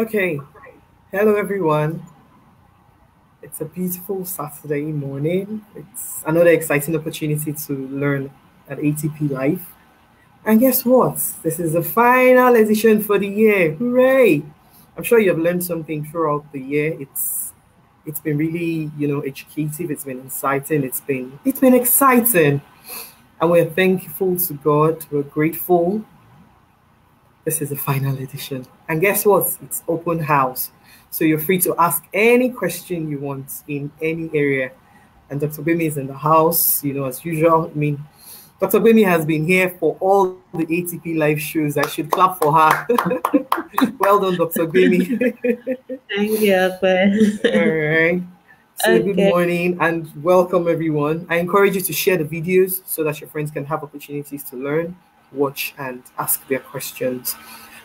Okay, hello everyone. It's a beautiful Saturday morning. It's another exciting opportunity to learn at ATP Live. And guess what? This is the final edition for the year. Hooray! I'm sure you have learned something throughout the year. It's it's been really, you know, educative, it's been exciting, it's been it's been exciting. And we're thankful to God, we're grateful. This is the final edition. And guess what? It's open house. So you're free to ask any question you want in any area. And Dr. Gbemi is in the house, you know, as usual. I mean, Dr. Gbemi has been here for all the ATP live shows. I should clap for her. well done, Dr. Gbemi. Thank you. all right. So okay. good morning and welcome everyone. I encourage you to share the videos so that your friends can have opportunities to learn, watch, and ask their questions.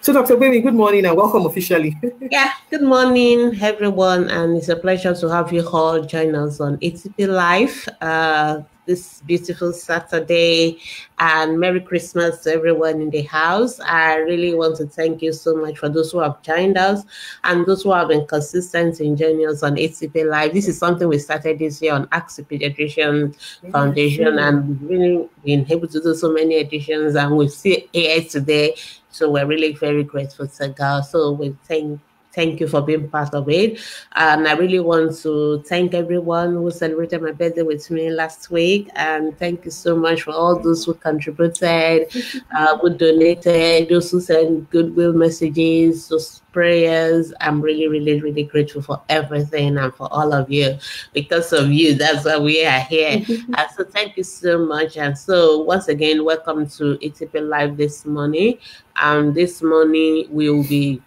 So, Dr. Baby, good morning and welcome officially. yeah, good morning, everyone. And it's a pleasure to have you all join us on ATP Live uh, this beautiful Saturday. And Merry Christmas to everyone in the house. I really want to thank you so much for those who have joined us and those who have been consistent in joining us on ATP Live. This is something we started this year on the Pediatrician Foundation, and we've really been able to do so many editions. And we see here today so we're really very grateful to God. So we thank thank you for being part of it. And I really want to thank everyone who celebrated my birthday with me last week. And thank you so much for all those who contributed, uh, who donated, those who sent goodwill messages, those prayers. I'm really, really, really grateful for everything and for all of you. Because of you, that's why we are here. uh, so thank you so much. And so once again, welcome to ATP Live this morning. And um, this morning we will be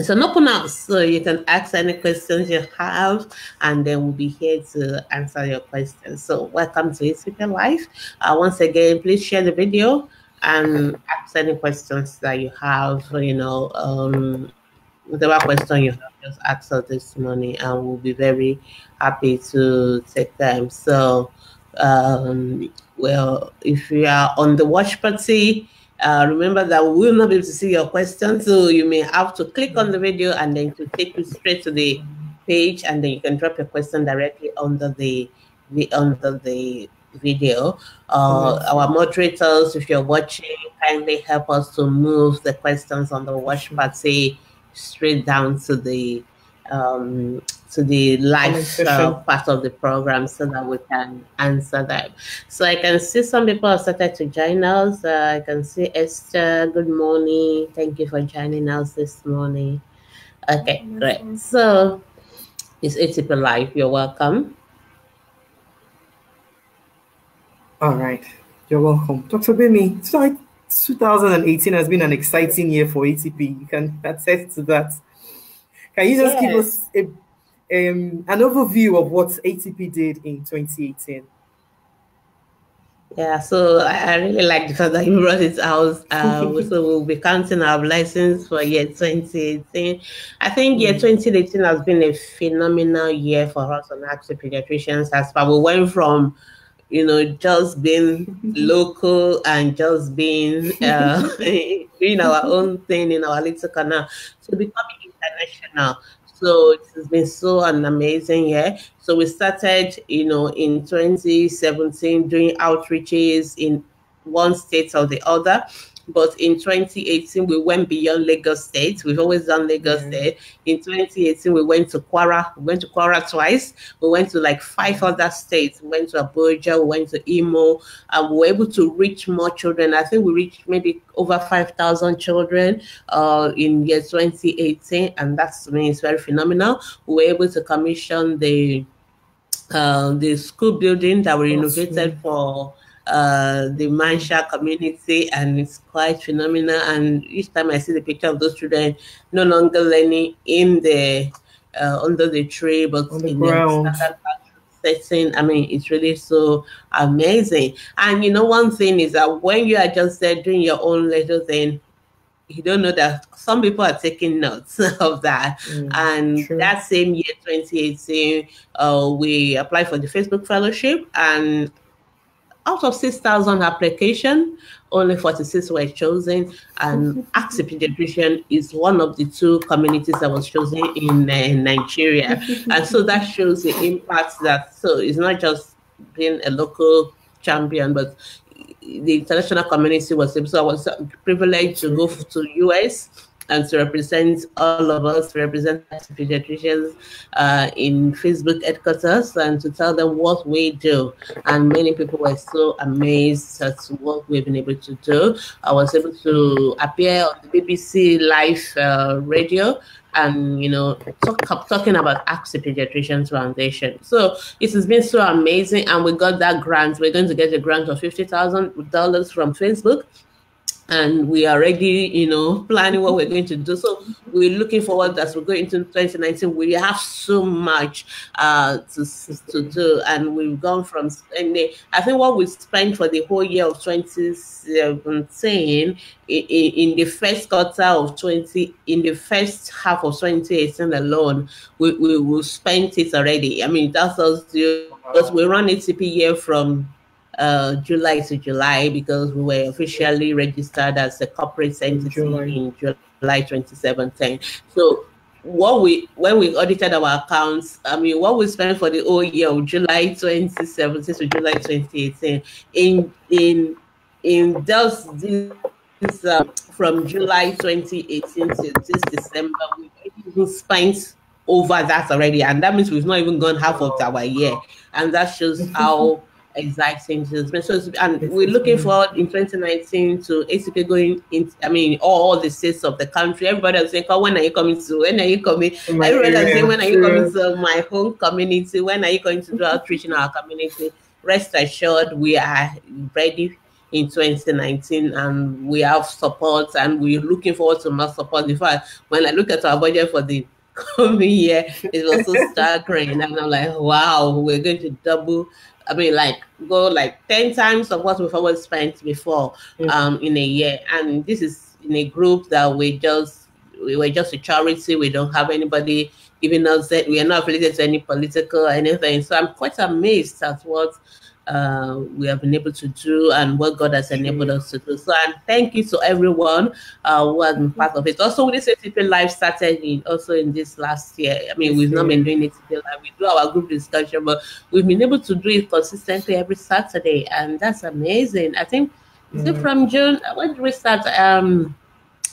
it's an open house, so you can ask any questions you have, and then we'll be here to answer your questions. So, welcome to ATP Live. Uh, once again, please share the video and ask any questions that you have. You know, um, whatever question you have, just ask us this morning, and we'll be very happy to take them. So, um, well, if you are on the watch party, uh, remember that we will not be able to see your question, so you may have to click on the video and then to take you straight to the page, and then you can drop your question directly under the, the under the video. Uh, mm-hmm. Our moderators, if you're watching, kindly help us to move the questions on the watch party straight down to the um, to the live uh, part of the program so that we can answer them. So I can see some people have started to join us. Uh, I can see Esther. Good morning. Thank you for joining us this morning. Okay, great. So it's ATP Live. You're welcome. All right. You're welcome. Dr. Gbemi, 2018 has been an exciting year for ATP. You can attest to that. Can you just yes. give us a um, an overview of what ATP did in 2018. Yeah, so I really like the fact that you brought it out. Uh, so we'll be counting our blessings for year 2018. I think year mm. 2018 has been a phenomenal year for us on Ask the Pediatricians as far we went from you know, just being local and just being uh, doing our own thing in our little canal to becoming international. So it has been so an amazing year. So we started, you know, in 2017 doing outreaches in one state or the other. But in 2018, we went beyond Lagos State. We've always done Lagos mm-hmm. State. In 2018, we went to Kwara. We went to Kwara twice. We went to like five other states. We went to Abuja. We went to Imo. And we were able to reach more children. I think we reached maybe over 5,000 children uh, in year 2018. And that's, to me, it's very phenomenal. We were able to commission the uh, the school building that were renovated for uh, the Mansha community, and it's quite phenomenal. And each time I see the picture of those children, no longer learning in the uh, under the tree, but On the in ground. the setting. I mean, it's really so amazing. And you know, one thing is that when you are just there doing your own little thing, you don't know that some people are taking notes of that. Mm, and true. that same year, 2018, uh, we applied for the Facebook Fellowship, and out of 6,000 applications, only 46 were chosen, and Ask the Pediatrician is one of the two communities that was chosen in uh, Nigeria. and so that shows the impact that, so it's not just being a local champion, but the international community was able, so I was privileged to go to US and to represent all of us, to represent pediatricians uh, in Facebook headquarters and to tell them what we do. And many people were so amazed at what we've been able to do. I was able to appear on the BBC live uh, radio and you know talk, talking about Ask the Pediatricians Foundation. So it has been so amazing, and we got that grant. We're going to get a grant of fifty thousand dollars from Facebook and we are already, you know, planning what we're going to do. So we're looking forward as we go into 2019. We have so much uh, to, to do, and we've gone from spending. I think what we spent for the whole year of 2017 in, in the first quarter of 20, in the first half of 2018 alone, we we, we spent it already. I mean, that's us. Because we run ATP year from uh, July to July because we were officially registered as a corporate entity July. in July 2017. So what we when we audited our accounts, I mean, what we spent for the whole year of July 2017 to July 2018 in in in those this uh, from July 2018 to this December, we even spent over that already, and that means we've not even gone half of our year, and that shows how exciting to so and we're looking forward in 2019 to ATP going in I mean all the states of the country. Everybody is saying oh, when are you coming to when are you coming? Everybody is saying when are you coming to my home community? When are you going to do outreach in our community? Rest assured we are ready in 2019 and we have support and we're looking forward to more support. In fact when I look at our budget for the coming year it was so staggering. And I'm like wow we're going to double I mean, like go like 10 times of what we've always spent before um, in a year. And this is in a group that we just, we were just a charity. We don't have anybody giving us that. We are not affiliated to any political or anything. So I'm quite amazed at what uh, we have been able to do and what God has enabled us to do. So, and thank you to everyone uh, who has been part of it. Also, this ATP Live started in also in this last year. I mean, we've not been doing it Live. We do our group discussion, but we've been able to do it consistently every Saturday, and that's amazing. I think is it from June? When did we start? Um,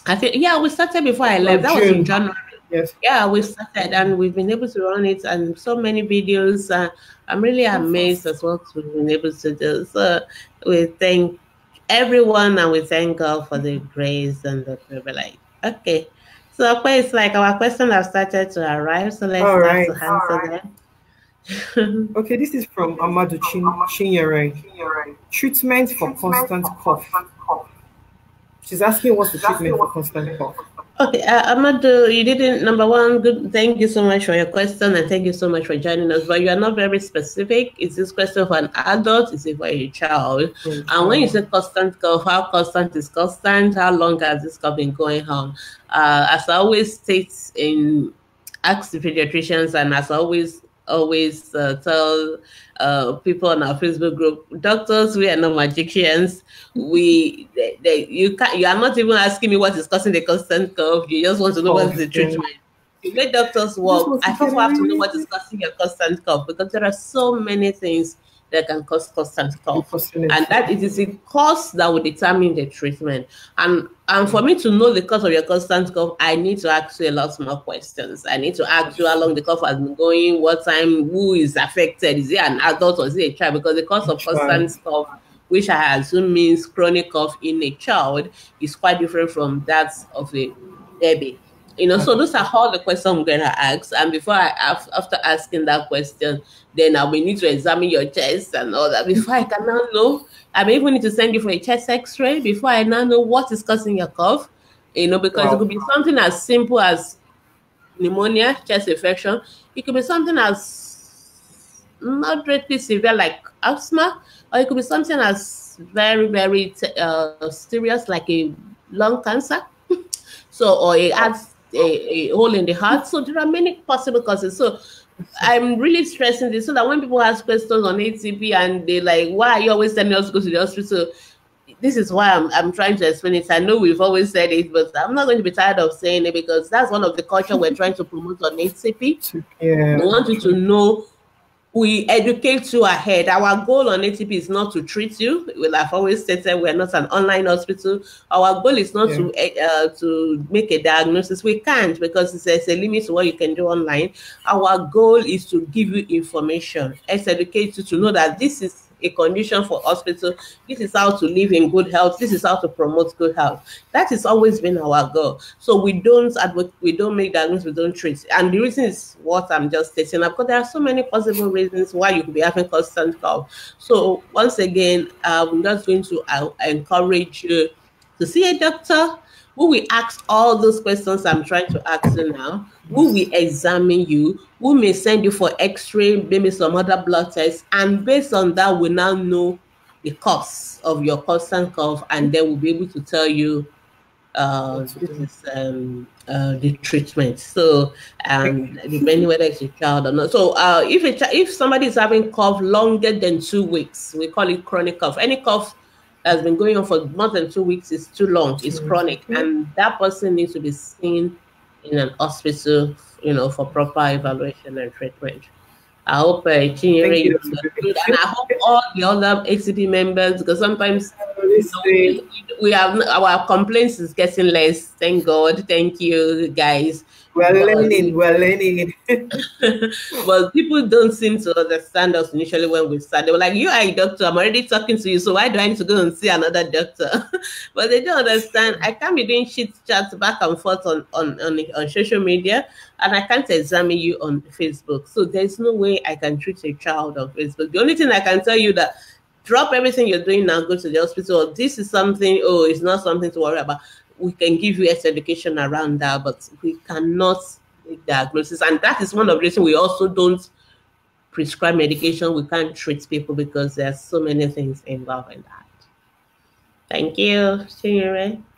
I think yeah, we started before I left. That was in January. Yes. Yeah, we started and we've been able to run it and so many videos. Uh, I'm really amazed as what we've been able to do. So we thank everyone and we thank God for the grace and the privilege. Okay. So it's like our questions have started to arrive. So let's All start to answer right. them. okay, this is from Amadi Chin Chinyere. Treatment for constant cough. She's asking what's the treatment for constant cough. Okay, uh, Amadi, you didn't. Number one, good. Thank you so much for your question, and thank you so much for joining us. But you are not very specific. Is this question for an adult? Is it for a child? Mm-hmm. And when you say constant cough, how constant is constant? How long has this cough been going on? Uh, as I always state in ask the pediatricians, and as I always always uh, tell uh, people on our Facebook group, doctors, we are not magicians. We, they, they, you can you are not even asking me what is causing the constant cough. You just want to know what's the treatment. To make doctors work, I think we have to know what is causing your constant cough because there are so many things that can cause constant cough. And that it is the cause that will determine the treatment. And and for me to know the cause of your constant cough, I need to ask you a lot more questions. I need to ask you how long the cough has been going, what time, who is affected, is it an adult or is it a child? Because the cause of constant cough, which I assume means chronic cough in a child, is quite different from that of a baby. You know, so those are all the questions I'm going to ask. And before I, after asking that question, then I will need to examine your chest and all that before I can now know. I may even need to send you for a chest X-ray before I now know what is causing your cough. You know, because wow. it could be something as simple as pneumonia, chest infection. It could be something as moderately severe like asthma, or it could be something as very, very uh, serious like a lung cancer. so, or it has a, a hole in the heart. So there are many possible causes. So I'm really stressing this so that when people ask questions on ATP and they like, why are you always telling us to go to the hospital? This is why I'm, I'm trying to explain it. I know we've always said it, but I'm not going to be tired of saying it because that's one of the culture we're trying to promote on ATP. Yeah. We want you to know we educate you ahead. Our goal on ATP is not to treat you. Well, I've always stated we're not an online hospital. Our goal is not yeah. to eh, uh, to make a diagnosis. We can't because there's a limit to what you can do online. Our goal is to give you information, educate you to know that this is a condition for hospital. This is how to live in good health. This is how to promote good health. That has always been our goal. So we don't advocate, we don't make diagnosis, we don't treat. And the reason is what I'm just stating up because there are so many possible reasons why you could be having constant cough. So once again, I'm just going to uh, encourage you to see a doctor who will ask all those questions I'm trying to ask you now, who will examine you, who may send you for x-ray, maybe some other blood tests, and based on that, we now know the cause of your constant cough, and then we'll be able to tell you uh, this is um, uh, the treatment. So, um, depending whether it's a child or not. So, uh, if a if somebody is having cough longer than two weeks, we call it chronic cough. Any cough has been going on for more than two weeks is too long. It's mm-hmm. chronic, and that person needs to be seen in an hospital, you know, for proper evaluation and treatment. I hope uh, Chinyere you understood, and I hope all the other ATP members, because sometimes you know, we, we have our complaints is getting less. Thank God. Thank you, guys. We're learning, we're learning. but people don't seem to understand us initially when we start. They were like, You are a doctor, I'm already talking to you, so why do I need to go and see another doctor? but they don't understand. I can't be doing shit chats back and forth on, on, on, on social media, and I can't examine you on Facebook. So there's no way I can treat a child on Facebook. The only thing I can tell you that drop everything you're doing now, go to the hospital. This is something, oh, it's not something to worry about we can give you education around that, but we cannot make diagnosis. And that is one of the reasons we also don't prescribe medication. We can't treat people because there's so many things involved in that. Thank you.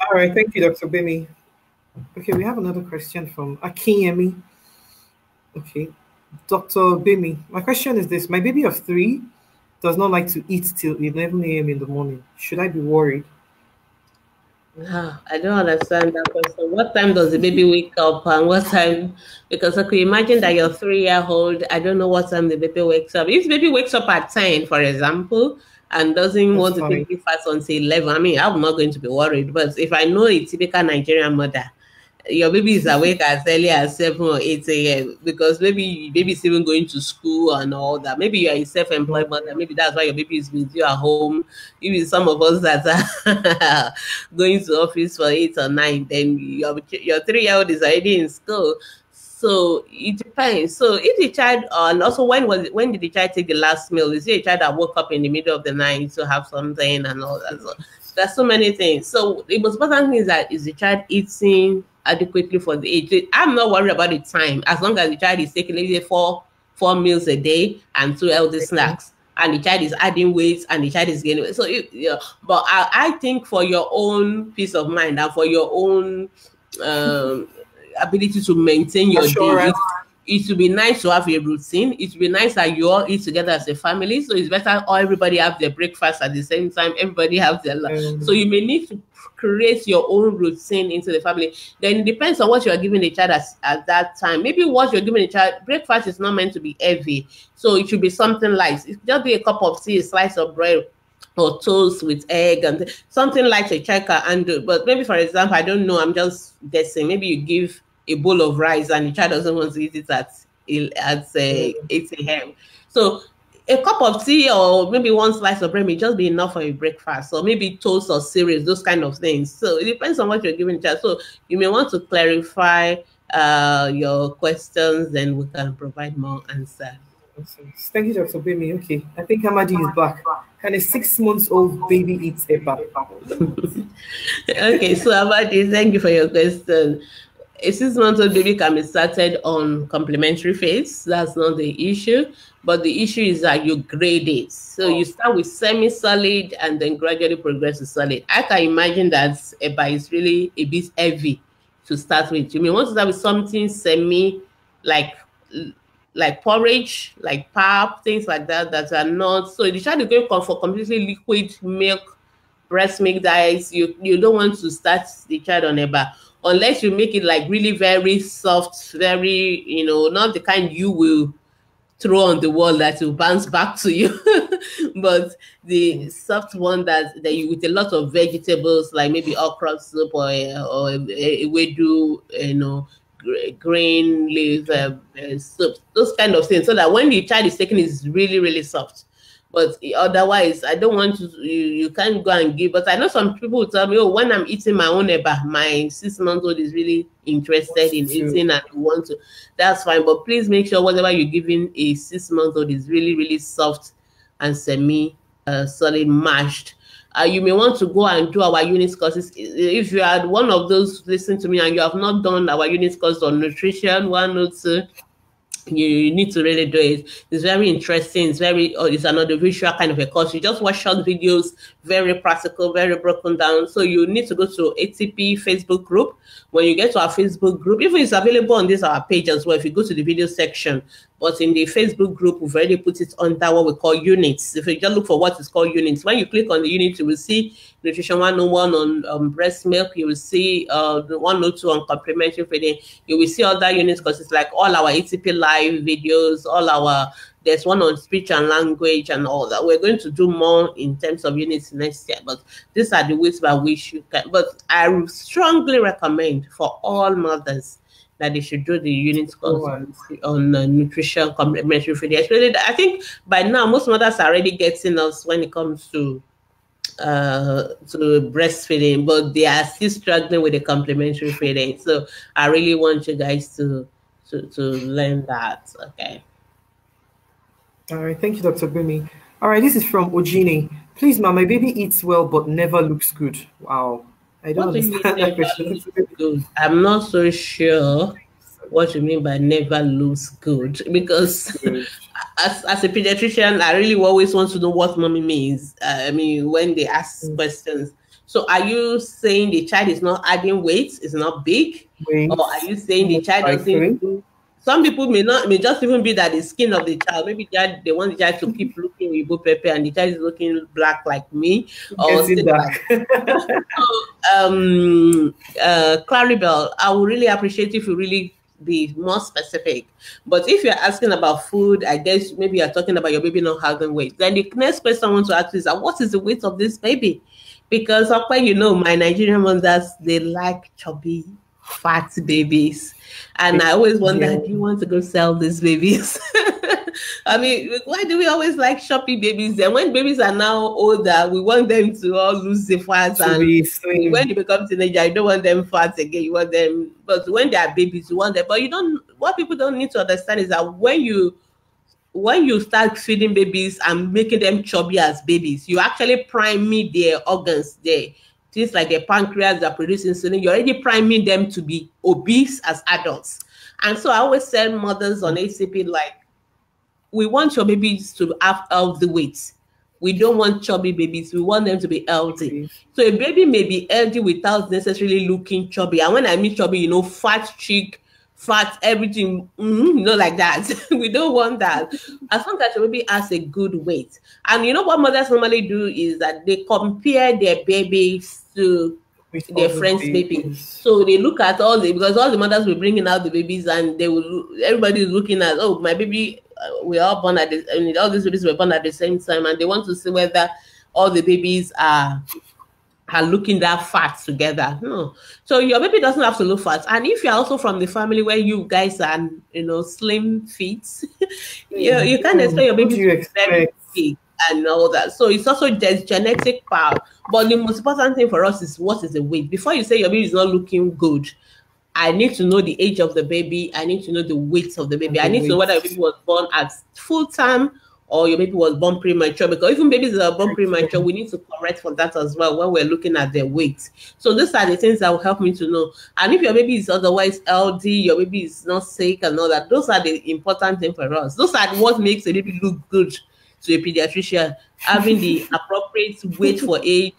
All right, thank you, Dr. Gbemi. Okay, we have another question from Akinyemi. Okay, Dr. Gbemi, my question is this: My baby of three does not like to eat till 11 a.m. in the morning. Should I be worried? I don't understand that question. What time does the baby wake up and what time? Because I could imagine that your three year old, I don't know what time the baby wakes up. If the baby wakes up at 10, for example, and doesn't That's want to take fast until 11, I mean, I'm not going to be worried. But if I know a typical Nigerian mother, your baby is awake as early as 7 or 8 a.m. because maybe baby's even going to school and all that. Maybe you're a self-employed mother. Maybe that's why your baby is with you at home. Maybe some of us that are going to office for 8 or 9, then your, your three-year-old is already in school. So it depends. So if the child, uh, and also when was it, when did the child take the last meal? Is it a child that woke up in the middle of the night to have something and all that? So there's so many things. So the most important thing is that is the child eating adequately for the age. I'm not worried about the time as long as the child is taking maybe four four meals a day and two healthy snacks. And the child is adding weight and the child is gaining weight. So, it, yeah, but I, I think for your own peace of mind and for your own um, ability to maintain your it would be nice to have a routine. It would be nice that you all eat together as a family. So it's better all everybody have their breakfast at the same time. Everybody have their lunch. Mm. So you may need to create your own routine into the family. Then it depends on what you are giving the child at, at that time. Maybe what you're giving the child, breakfast is not meant to be heavy. So it should be something light. It just be a cup of tea, a slice of bread, or toast with egg and something like a child and. But maybe, for example, I don't know, I'm just guessing. Maybe you give a bowl of rice and the child doesn't want to eat it at at uh, 8 a.m. So a cup of tea or maybe one slice of bread may just be enough for a breakfast, or maybe toast or cereals, those kind of things. So it depends on what you're giving the child. So you may want to clarify uh, your questions, then we can provide more answers. Thank you, Dr. Gbemi. Okay, I think Amadi is back. Can a six months old baby eat a okay, so Amadi, thank you for your question a six month old baby can be started on complementary phase. That's not the issue. But the issue is that you grade it. So you oh. start with semi solid and then gradually progress to solid. I can imagine that EBA is really a bit heavy to start with. You may want to start with something semi like like porridge, like pap, things like that that are not. So the child is going for completely liquid milk, breast milk diets. You you don't want to start the child on eba unless you make it like really very soft, very you know not the kind you will throw on the wall that will bounce back to you but the soft one that that you with a lot of vegetables like maybe okra soup or or a, do you know green leaf uh, uh, soup those kind of things so that when the child is taking is really really soft but otherwise, I don't want to. You, you can't go and give. But I know some people tell me, oh, when I'm eating my own eba, my six month old is really interested in eating and want to. That's fine. But please make sure whatever you're giving a six month old is really really soft and semi uh, solid mashed. Uh, you may want to go and do our unit courses. If you are one of those, listen to me, and you have not done our unit course on nutrition 102, you, you need to really do it. It's very interesting. It's very, oh, it's another visual kind of a course. You just watch short videos, very practical, very broken down. So you need to go to ATP Facebook group. When you get to our Facebook group, even it's available on this our page as well. If you go to the video section, but in the Facebook group, we've already put it under what we call units. If you just look for what is called units, when you click on the unit, you will see Nutrition 101 on um, breast milk. You will see uh, 102 on complementary feeding. You will see other units because it's like all our ATP live videos, all our there's one on speech and language and all that. We're going to do more in terms of units next year, but these are the ways by which you can. But I strongly recommend for all mothers that they should do the unit course on uh, nutrition complementary feeding. Especially, I think by now most mothers are already getting us when it comes to uh to breastfeeding, but they are still struggling with the complementary feeding. So I really want you guys to to to learn that. Okay. All right, thank you, Dr. Gbemi. All right, this is from Ojini. Please, ma, my baby eats well but never looks good. Wow. I don't what understand that question. Good? I'm not so sure what you mean by never looks good because as, as a pediatrician, I really always want to know what mommy means. Uh, I mean, when they ask mm. questions. So are you saying the child is not adding weight, is not big? Weight. Or are you saying the child doesn't some people may not may just even be that the skin of the child. Maybe they, they want the child to keep looking with oyinbo pepper and the child is looking black like me. Or black. so, um uh Claribel, I would really appreciate if you really be more specific. But if you're asking about food, I guess maybe you're talking about your baby not having weight. Then the next question I want to ask is what is the weight of this baby? Because of you know, my Nigerian mothers, they like chubby, fat babies. And I always wonder, yeah. do you want to go sell these babies? I mean, why do we always like shopping babies? And when babies are now older, we want them to all lose the fat. and when you become teenager, you don't want them fat again. You want them, but when they are babies, you want them. But you don't. What people don't need to understand is that when you when you start feeding babies and making them chubby as babies, you actually prime me their organs there things like the pancreas that produce insulin, you're already priming them to be obese as adults. And so I always tell mothers on ATP, like, we want your babies to have healthy weight. We don't want chubby babies. We want them to be healthy. So a baby may be healthy without necessarily looking chubby. And when I mean chubby, you know, fat cheek, fat, everything, mm, you know, like that. we don't want that. As long as your baby has a good weight. And you know what mothers normally do is that they compare their babies to With their friends' babies. babies. So they look at all the because all the mothers will bringing out the babies and they will everybody is looking at oh my baby uh, we all born at the I mean all these babies were born at the same time and they want to see whether all the babies are are looking that fat together. No. So your baby doesn't have to look fat. And if you're also from the family where you guys are, you know, slim feet, you, you can't expect your baby you to be very big and all that. So it's also there's genetic power. But the most important thing for us is what is the weight. Before you say your baby is not looking good, I need to know the age of the baby. I need to know the weight of the baby. The I need weight. to know whether the baby was born at full time or your baby was born premature because even babies that are born premature we need to correct for that as well when we're looking at their weight so these are the things that will help me to know and if your baby is otherwise healthy your baby is not sick and all that those are the important thing for us those are what makes a baby look good to a pediatrician having the appropriate weight for age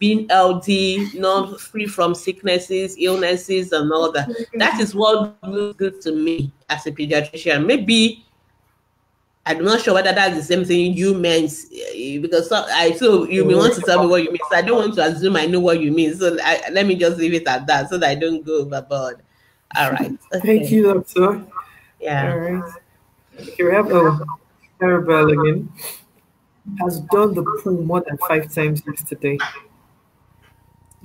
being healthy, not free from sicknesses, illnesses, and all that. That is what looks good to me as a pediatrician. Maybe I'm not sure whether that's the same thing you meant eh, because I so you may want to tell me what you mean. So I don't want to assume I know what you mean. So I, let me just leave it at that so that I don't go overboard. All right. Okay. Thank you, doctor. Yeah. All right. Here we have oh, Claribel again. Has done the pool more than five times yesterday.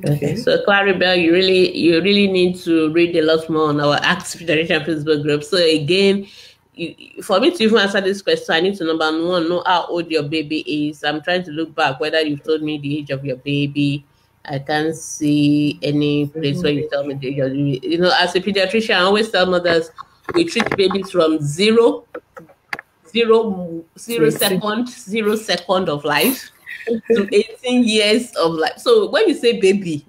Okay. So Claribel, you really you really need to read a lot more on our Ask the Pediatrician Facebook group. So again, you, for me to even answer this question, I need to number one know how old your baby is. I'm trying to look back whether you've told me the age of your baby. I can't see any place mm-hmm. where you tell me the age You know, as a pediatrician, I always tell mothers we treat babies from zero, zero, zero second, zero second of life to 18 years of life. So when you say baby,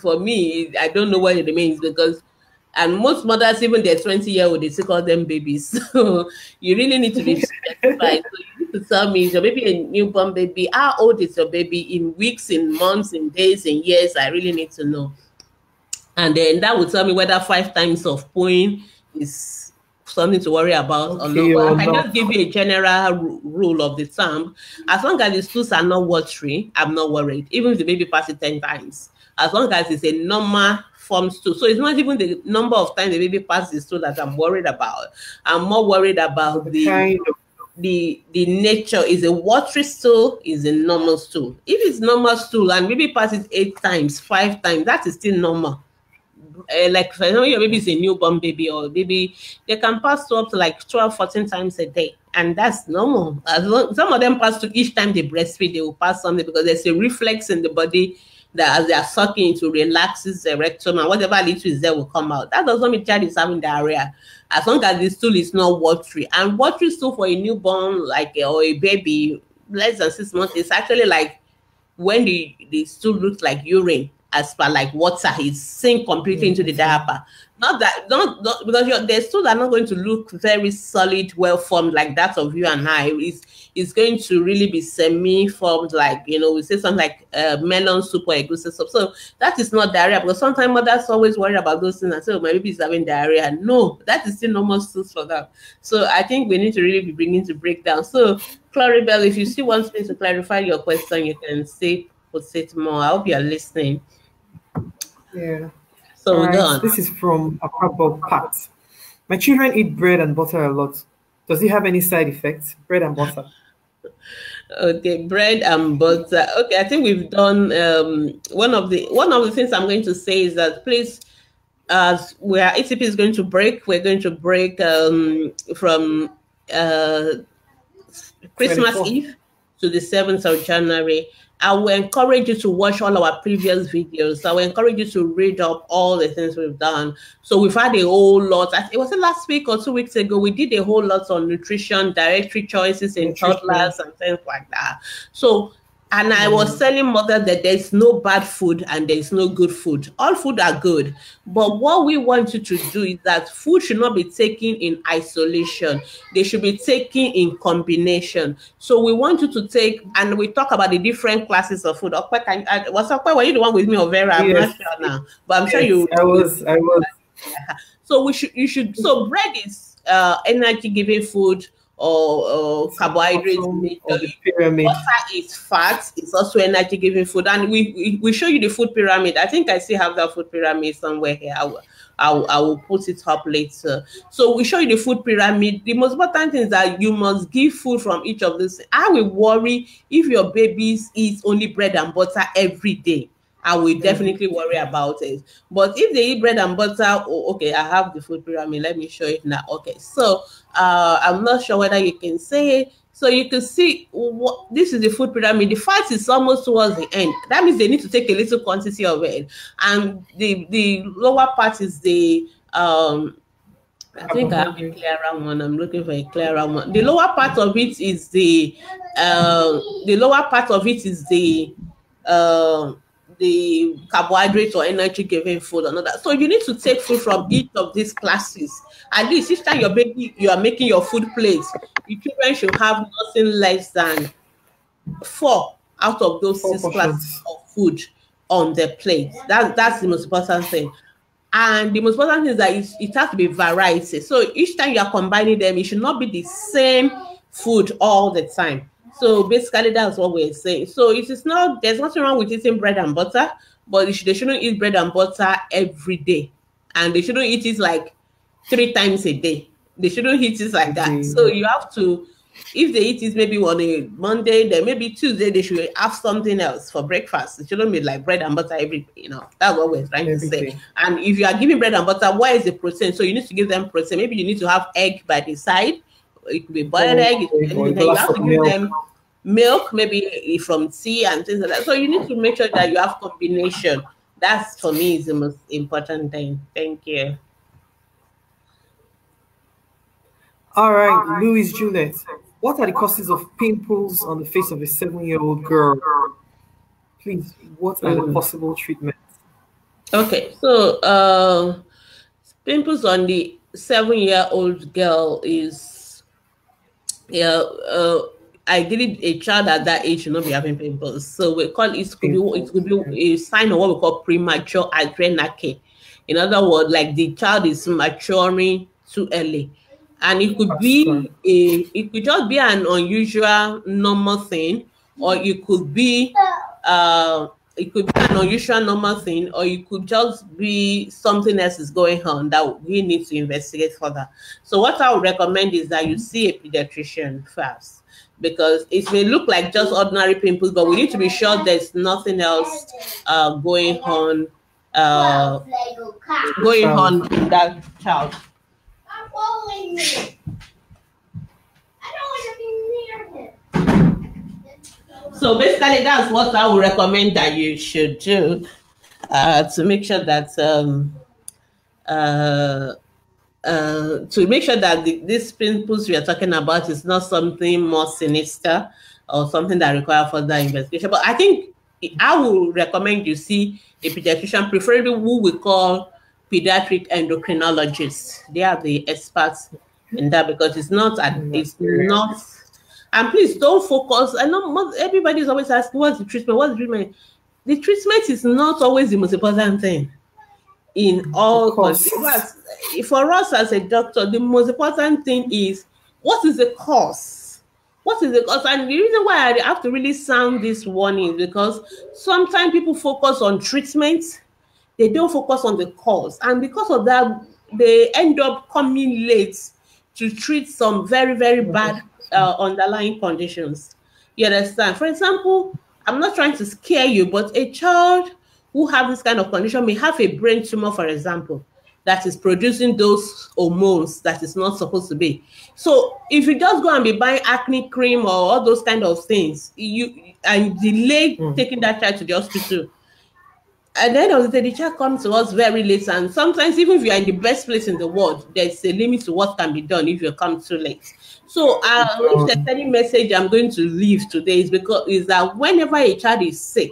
for me, I don't know what it means because and most mothers, even their 20 year old, they still call them babies. So you really need to be specified. so you need to tell me, is your baby a newborn baby? How old is your baby in weeks, in months, in days, in years? I really need to know. And then that will tell me whether five times of pooing is something to worry about okay, or not. I oh, can just give you a general rule of the thumb. As long as the stools are not watery, I'm not worried. Even if the baby passes 10 times. As long as it's a normal forms stool. So it's not even the number of times the baby passes stool that I'm worried about. I'm more worried about the kind of the the nature is a watery stool is a normal stool. If it's normal stool and baby passes eight times, five times, that is still normal. Uh, like for example, your baby is a newborn baby or baby, they can pass up to like 12, 14 times a day. And that's normal. As long, some of them pass to each time they breastfeed, they will pass something because there's a reflex in the body that as they are sucking to relaxes the rectum and whatever little is there will come out. That does not mean child is having diarrhea. As long as the stool is not watery. And watery stool for a newborn, like eh, or a baby, less than six months, is actually like when the, the stool looks like urine as per like water, it sink completely into the diaper. Not that not, not because your the stool are not going to look very solid, well formed like that of you and I. It's is going to really be semi-formed, like you know, we say something like uh, melon soup or egusi soup. So that is not diarrhea because sometimes mothers always worry about those things and say, oh, my baby is having diarrhea. No, that is still normal stools for them. So I think we need to really be bringing to break down. So Claribel, if you still want me to clarify your question, you can say put it more. I hope you are listening. Yeah. So right. This is from a couple Pat. My children eat bread and butter a lot. Does it have any side effects? Bread and butter. Okay, bread and butter. Okay, I think we've done um, one of the one of the things I'm going to say is that please, as where ATP is going to break, we're going to break um, from uh, Christmas 24. Eve to the seventh of January. I will encourage you to watch all our previous videos. I will encourage you to read up all the things we've done. So we've had a whole lot. It was last week or two weeks ago. We did a whole lot on nutrition, dietary choices in toddlers and things like that. So and I was mm. telling mother that there's no bad food and there's no good food. All food are good. But what we want you to do is that food should not be taken in isolation. They should be taken in combination. So we want you to take, and we talk about the different classes of food. Okpe, can, uh, was were you the one with me or Vera? I'm yes. not sure now. But I'm yes, sure you. I was, I was. So we should, you should, so bread is uh, energy giving food or, or carbohydrates. pyramid. Water is fat. It's also energy giving food. And we, we, we show you the food pyramid. I think I still have that food pyramid somewhere here. I will, I will, I will put it up later. So we show you the food pyramid. The most important thing is that you must give food from each of these. I will worry if your babies eat only bread and butter every day. I will definitely worry about it. But if they eat bread and butter, oh, okay, I have the food pyramid. Let me show it now. Okay, so uh, I'm not sure whether you can say it. So you can see what this is the food pyramid. The fat is almost towards the end. That means they need to take a little quantity of it. And the the lower part is the um I think I have a clearer one. I'm looking for a clearer one. The lower part of it is the uh, the lower part of it is the uh, the carbohydrate or energy giving food and all that. So you need to take food from each of these classes. At least each time you're making you are making your food plate, your children should have nothing less than four out of those four six portions. classes of food on the plate. That, that's the most important thing. And the most important thing is that it, it has to be variety. So each time you are combining them, it should not be the same food all the time. So basically, that's what we're saying. So it is not there's nothing wrong with eating bread and butter, but they, they shouldn't eat bread and butter every day, and they shouldn't eat it like three times a day. They shouldn't eat it like that. Mm-hmm. So you have to, if they eat it maybe on a Monday, then maybe Tuesday they should have something else for breakfast. It shouldn't be like bread and butter every. You know that's what we're trying Everything. to say. And if you are giving bread and butter, what is the protein? So you need to give them protein. Maybe you need to have egg by the side it could be boiled egg. Anything. You have to give milk. them milk, maybe from tea and things like that. So you need to make sure that you have combination. That's for me is the most important thing. Thank you. All right, Louis Juliet. What are the causes of pimples on the face of a seven-year-old girl? Please, what are mm. the possible treatments? Okay, so uh, pimples on the seven-year-old girl is yeah, uh, ideally a child at that age should not be having pimples. So we call it could be it could be a sign of what we call premature adrenarche. In other words, like the child is maturing too early. And it could be a it could just be an unusual normal thing, or it could be uh it could be an unusual normal thing, or it could just be something else is going on that we need to investigate further. So, what I would recommend is that you see a pediatrician first because it may look like just ordinary pimples, but we need to be sure there's nothing else uh, going on uh, going on in that child. So basically, that's what I would recommend that you should do uh, to make sure that um, uh, uh, to make sure that the, these pimples we are talking about is not something more sinister or something that require further investigation. But I think I would recommend you see a pediatrician, preferably who we call pediatric endocrinologists. They are the experts in that because it's not it's not and please don't focus. I know everybody is always asking, what's the treatment? What's the treatment? The treatment is not always the most important thing in all conditions. For us as a doctor, the most important thing is what is the cause? What is the cause? And the reason why I have to really sound this warning is because sometimes people focus on treatment, they don't focus on the cause. And because of that, they end up coming late to treat some very, very bad mm-hmm. Uh, underlying conditions. You understand? For example, I'm not trying to scare you, but a child who have this kind of condition may have a brain tumor, for example, that is producing those hormones that is not supposed to be. So if you just go and be buying acne cream or all those kind of things, you and delay mm. taking that child to the hospital, and then of the day, the child comes to us very late. And sometimes, even if you are in the best place in the world, there's a limit to what can be done if you come too late. So, uh, if there's any message I'm going to leave today is because is that whenever a child is sick,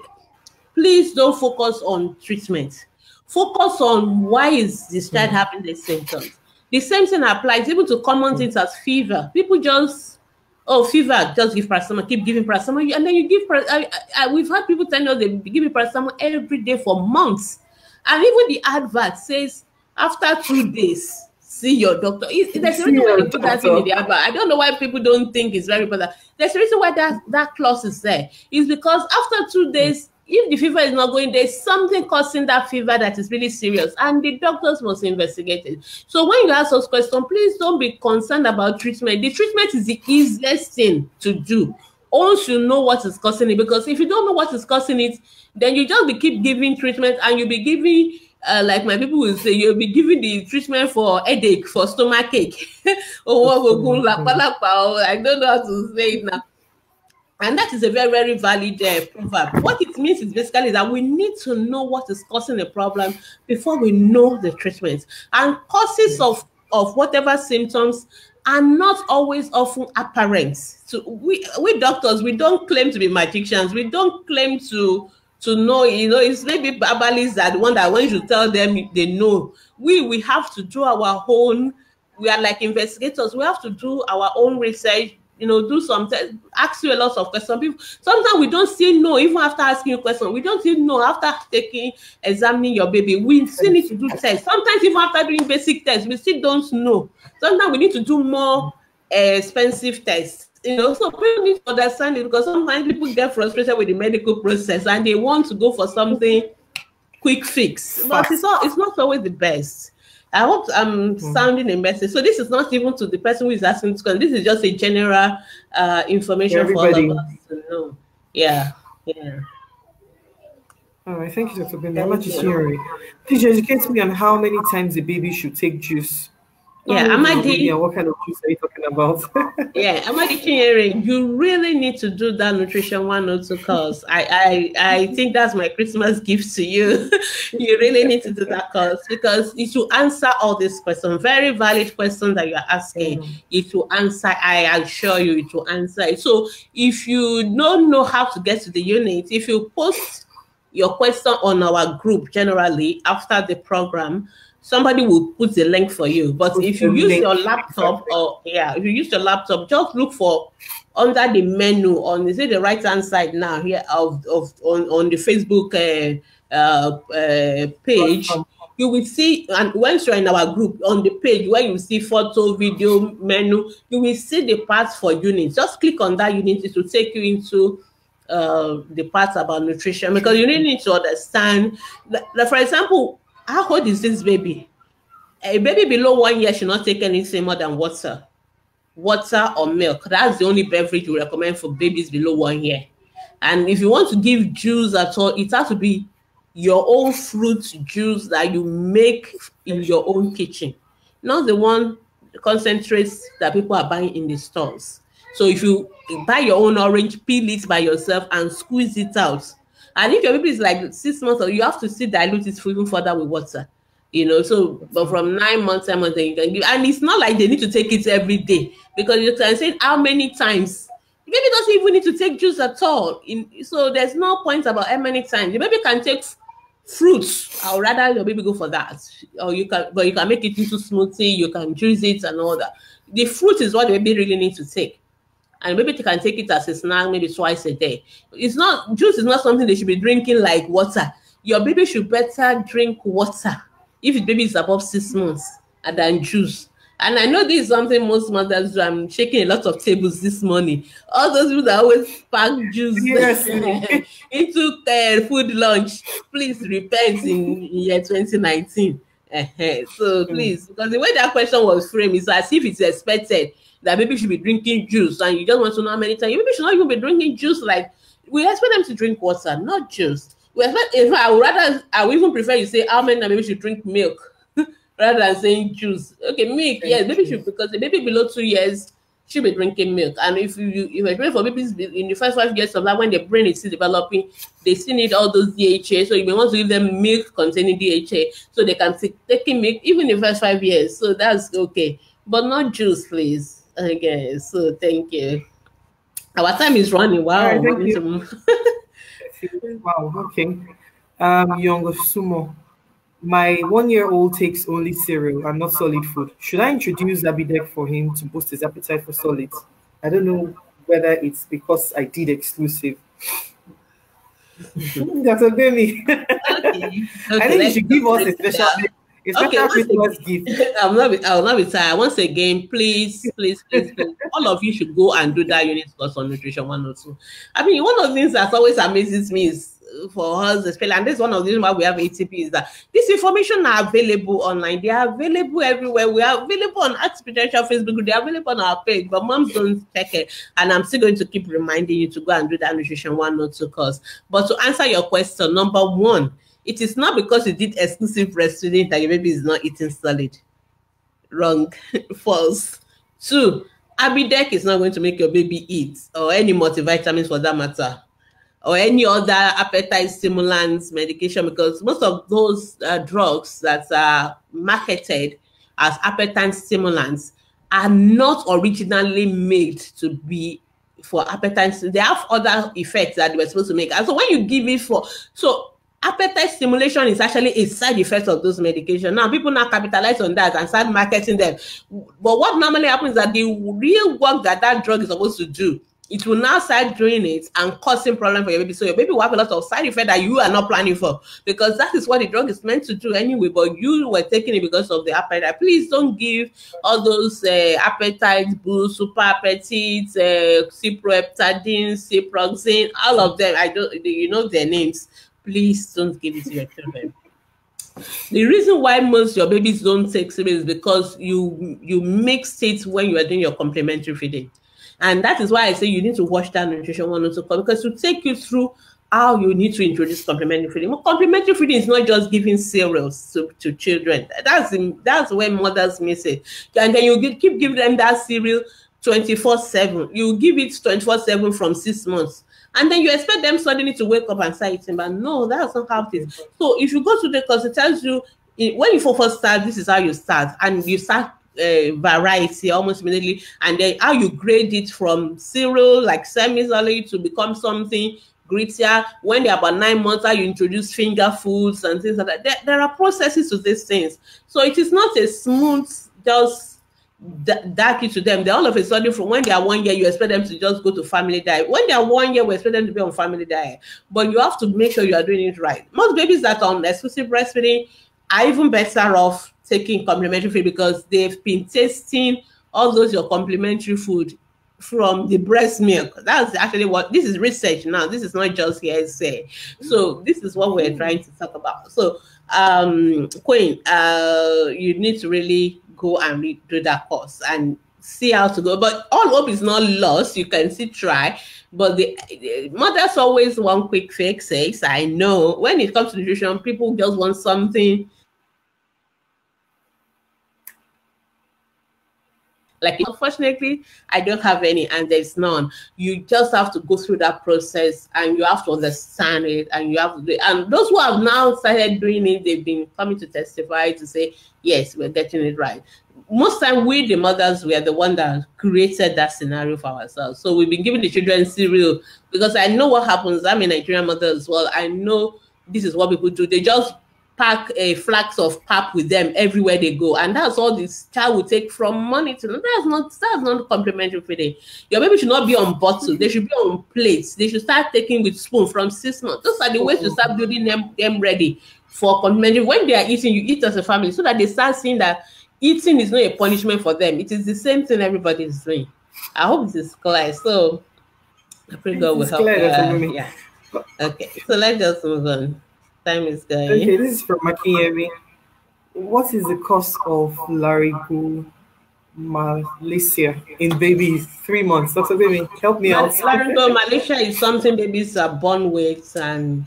please don't focus on treatment. Focus on why is this child having the symptoms. The same thing applies even to common things as fever. People just oh fever, just give paracetamol, keep giving paracetamol, and then you give. I, I, we've had people telling us they give me paracetamol every day for months, and even the advert says after two days see your doctor. there's a reason why they put that in the advert. I don't know why people don't think it's very important. There's a reason why that, that clause is there. Is because after two days, if the fever is not going, there's something causing that fever that is really serious, and the doctors must investigate it. So when you ask those questions, please don't be concerned about treatment. The treatment is the easiest thing to do. Once you know what is causing it, because if you don't know what is causing it, then you just be keep giving treatment and you'll be giving uh, like my people will say, you'll be giving the treatment for headache, for stomach ache. oh, I don't know how to say it now. And that is a very, very valid uh, proverb. What it means is basically that we need to know what is causing the problem before we know the treatment. And causes of, of whatever symptoms are not always often apparent. So we, we doctors, we don't claim to be magicians. We don't claim to to know, you know, it's maybe babalawos are the one that when you tell them they know. We we have to do our own, we are like investigators, we have to do our own research, you know, do some tests, ask you a lot of questions. People, sometimes we don't see no, even after asking you questions, we don't see no after taking examining your baby. We still need to do tests. Sometimes even after doing basic tests, we still don't know. Sometimes we need to do more uh, expensive tests you know, so people need to understand it because sometimes people get frustrated with the medical process and they want to go for something quick fix, but it's not. It's not always the best. I hope I'm mm-hmm. sounding a message. So this is not even to the person who is asking this question. This is just a general uh, information for all of us to know. Yeah, yeah. All right, thank you, Dr. Bindi. Please educate me on how many times the baby should take juice yeah, Amadi. Yeah, what kind of juice are you talking about? yeah, Amadi Chinyere, you really need to do that nutrition 102 course. I, I I think that's my Christmas gift to you. you really need to do that course because it will answer all these questions, very valid questions that you are asking. Mm-hmm. It will answer, I assure you, it will answer it. So if you don't know how to get to the unit, if you post your question on our group generally after the program, somebody will put the link for you. But put if you use link. your laptop or yeah, if you use your laptop, just look for under the menu on is it the right hand side now here of, of on, on the Facebook uh, uh, uh, page. You will see, and once you're in our group on the page where you see photo, video, menu, you will see the parts for units. Just click on that unit, it will take you into uh, the parts about nutrition because you really need to understand. Like, for example, how old is this baby? A baby below one year should not take anything more than water, water or milk. That's the only beverage we recommend for babies below one year. And if you want to give juice at all, it has to be your own fruit juice that you make in your own kitchen, not the one concentrates that people are buying in the stores. So if you buy your own orange, peel it by yourself and squeeze it out and if your baby is like six months old, you have to still dilute it even further with water. You know, so but from nine months, ten months, you can give, and it's not like they need to take it every day because you can say how many times. The baby doesn't even need to take juice at all. In, so there's no point about how many times. The baby can take fruits. I would rather your baby go for that. Or you can, but you can make it into smoothie. You can juice it and all that. The fruit is what the baby really needs to take and maybe they can take it as a snack maybe twice a day. It's not juice is not something they should be drinking like water. Your baby should better drink water if the baby is above six months than juice. And I know this is something most mothers do. I'm shaking a lot of tables this morning. All those people that always pack juice yes. into uh, food lunch, please repent in, year 2019. Uh-huh. So please, because the way that question was framed is as if it's expected that baby should be drinking juice and you just want to know how many times. Baby should not even be drinking juice. Like we expect them to drink water, not juice. We expect, if I would rather, I would even prefer you say how many times baby should drink milk rather than saying juice. Okay, milk, yes, baby should because the baby below two years should be drinking milk. And if you if you're doing for babies in the first five years of life, when the brain is still developing, they still need all those DHA. So you may want to give them milk containing DHA so they can take taking milk even in the first five years. So that's okay. But not juice, please. Okay, so thank you. Our time is running. Wow. Right, thank you. wow, okay. Um, younger Sumo. My one year old takes only cereal and not solid food. Should I introduce Abidec for him to boost his appetite for solids? I don't know whether it's because I did exclusive. That's a baby. Okay. okay. I think you should give us a special it's okay, not Christmas gift. I'm not. I will not be tired. Once again, please, please, please, please, all of you should go and do that unit course on nutrition one or two. I mean, one of the things that always amazes me is uh, for us, especially, and this is one of the reasons why we have ATP is that this information are available online. They are available everywhere. We are available on Ask Potential Facebook. They are available on our page, but moms don't check it. And I'm still going to keep reminding you to go and do that nutrition one or two course. But to answer your question, number one it is not because you did exclusive breastfeeding that your baby is not eating solid. Wrong. False. Two, Abidec is not going to make your baby eat, or any multivitamins for that matter, or any other appetite stimulants medication, because most of those uh, drugs that are marketed as appetite stimulants are not originally made to be for appetite. They have other effects that they were supposed to make. And so when you give it for, so appetite stimulation is actually a side effect of those medications. Now, people now capitalize on that and start marketing them. But what normally happens is that the real work that that drug is supposed to do it will now start doing it and causing problem for your baby. So your baby will have a lot of side effect that you are not planning for because that is what the drug is meant to do anyway. But you were taking it because of the appetite. Please don't give all those uh, appetite boost, super appetite, uh, ciprofloxacin, ciproxine, all of them. I don't, you know their names. Please don't give it to your children. The reason why most your babies don't take cereal is because you you mix it when you are doing your complementary feeding. And that is why I say you need to watch that nutrition one also because to take you through how you need to introduce complementary feeding. complementary feeding is not just giving cereals to, to children. That's that's where mothers miss it. And then you keep giving them that cereal 24-7. You give it 24-7 from six months. And then you expect them suddenly to wake up and start eating. But no, that's not how it is. So if you go to the course, it tells you when you first start, this is how you start. And you start uh, variety almost immediately, and then how you grade it from cereal like semi-solid to become something grittier. When they're about nine months, how you introduce finger foods and things like that. There, there are processes to these things, so it is not a smooth just dark it to them. They all of a sudden, from when they are one year, you expect them to just go to family diet. When they are one year, we expect them to be on family diet. But you have to make sure you are doing it right. Most babies that are on exclusive breastfeeding are even better off taking complementary food because they've been tasting all those your complementary food from the breast milk. That's actually what this is research now. This is not just hearsay. So this is what we're trying to talk about. So um Queen, uh you need to really go and read, do that course and see how to go. But all hope is not lost. You can still try. But the, the mothers always want quick fixes. I know when it comes to nutrition, people just want something Like, unfortunately, I don't have any, and there's none. You just have to go through that process, and you have to understand it, and you have to. And those who have now started doing it, they've been coming to testify to say, yes, we're getting it right. Most time, we the mothers, we are the one that created that scenario for ourselves. So we've been giving the children cereal because I know what happens. I'm a Nigerian mother as well. I know this is what people do. They just pack a flax of pap with them everywhere they go, and that's all this child will take from money to. That's not that's not complementary feeding. Your baby should not be on bottle; they should be on plates. They should start taking with spoon from six months. Those are the ways to start building them them ready for complementary. When they are eating, you eat as a family, so that they start seeing that eating is not a punishment for them. It is the same thing everybody is doing. I hope this is clear. So I pray God will help. Uh, yeah. Okay, so let's just move on. Time is going. Okay, this is from Makiyemi. What is the cost of laryngomalacia in babies three months? Dr. Baby, help me out. Laryngomalacia is something babies are born with and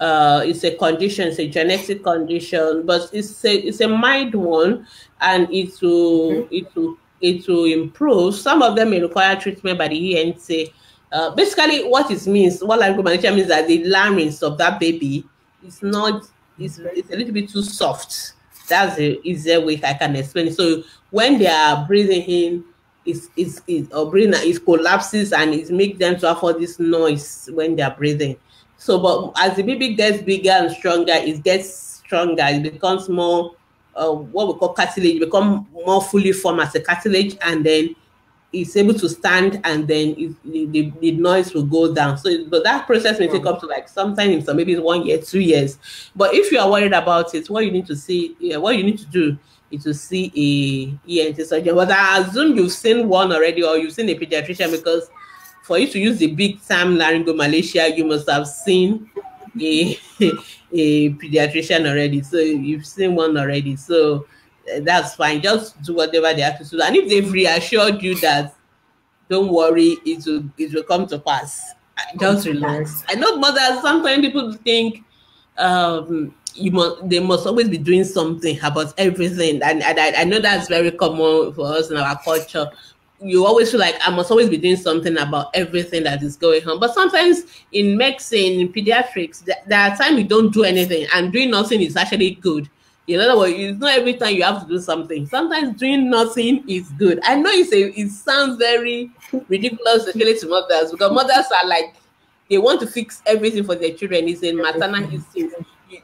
uh, it's a condition, it's a genetic condition, but it's a it's a mild one, and it will okay. it will it will improve. Some of them may require treatment by the ENT. Uh, basically, what it means, what laryngomalacia means that the larynx of that baby it's not it's, it's a little bit too soft. That's the easier way i can explain it. So when they are breathing in it's, it's, it's or breathing it collapses and it makes them to have all this noise when they are breathing. So but as the baby gets bigger and stronger it gets stronger. It becomes more uh, what we call cartilage become more fully formed as a cartilage and then is able to stand and then it, the, the, noise will go down. So, but that process may take up to like sometimes so maybe it's one year, two years. But if you are worried about it, what you need to see, yeah, what you need to do is to see a ENT surgeon. But I assume you've seen one already or you've seen a pediatrician because for you to use the big term laryngomalacia, you must have seen a, a pediatrician already. So you've seen one already. So that's fine. Just do whatever they have to do. And if they've reassured you that don't worry, it will it will come to pass. Just relax. I know mothers, sometimes people think um you must they must always be doing something about everything. And, and I, I know that's very common for us in our culture. You always feel like I must always be doing something about everything that is going on. But sometimes in medicine, in pediatrics, there are times you don't do anything and doing nothing is actually good in other words, it's not every time you have to do something. Sometimes doing nothing is good. I know you say it sounds very ridiculous, especially to mothers, because mothers are like they want to fix everything for their children. It's a maternal instinct.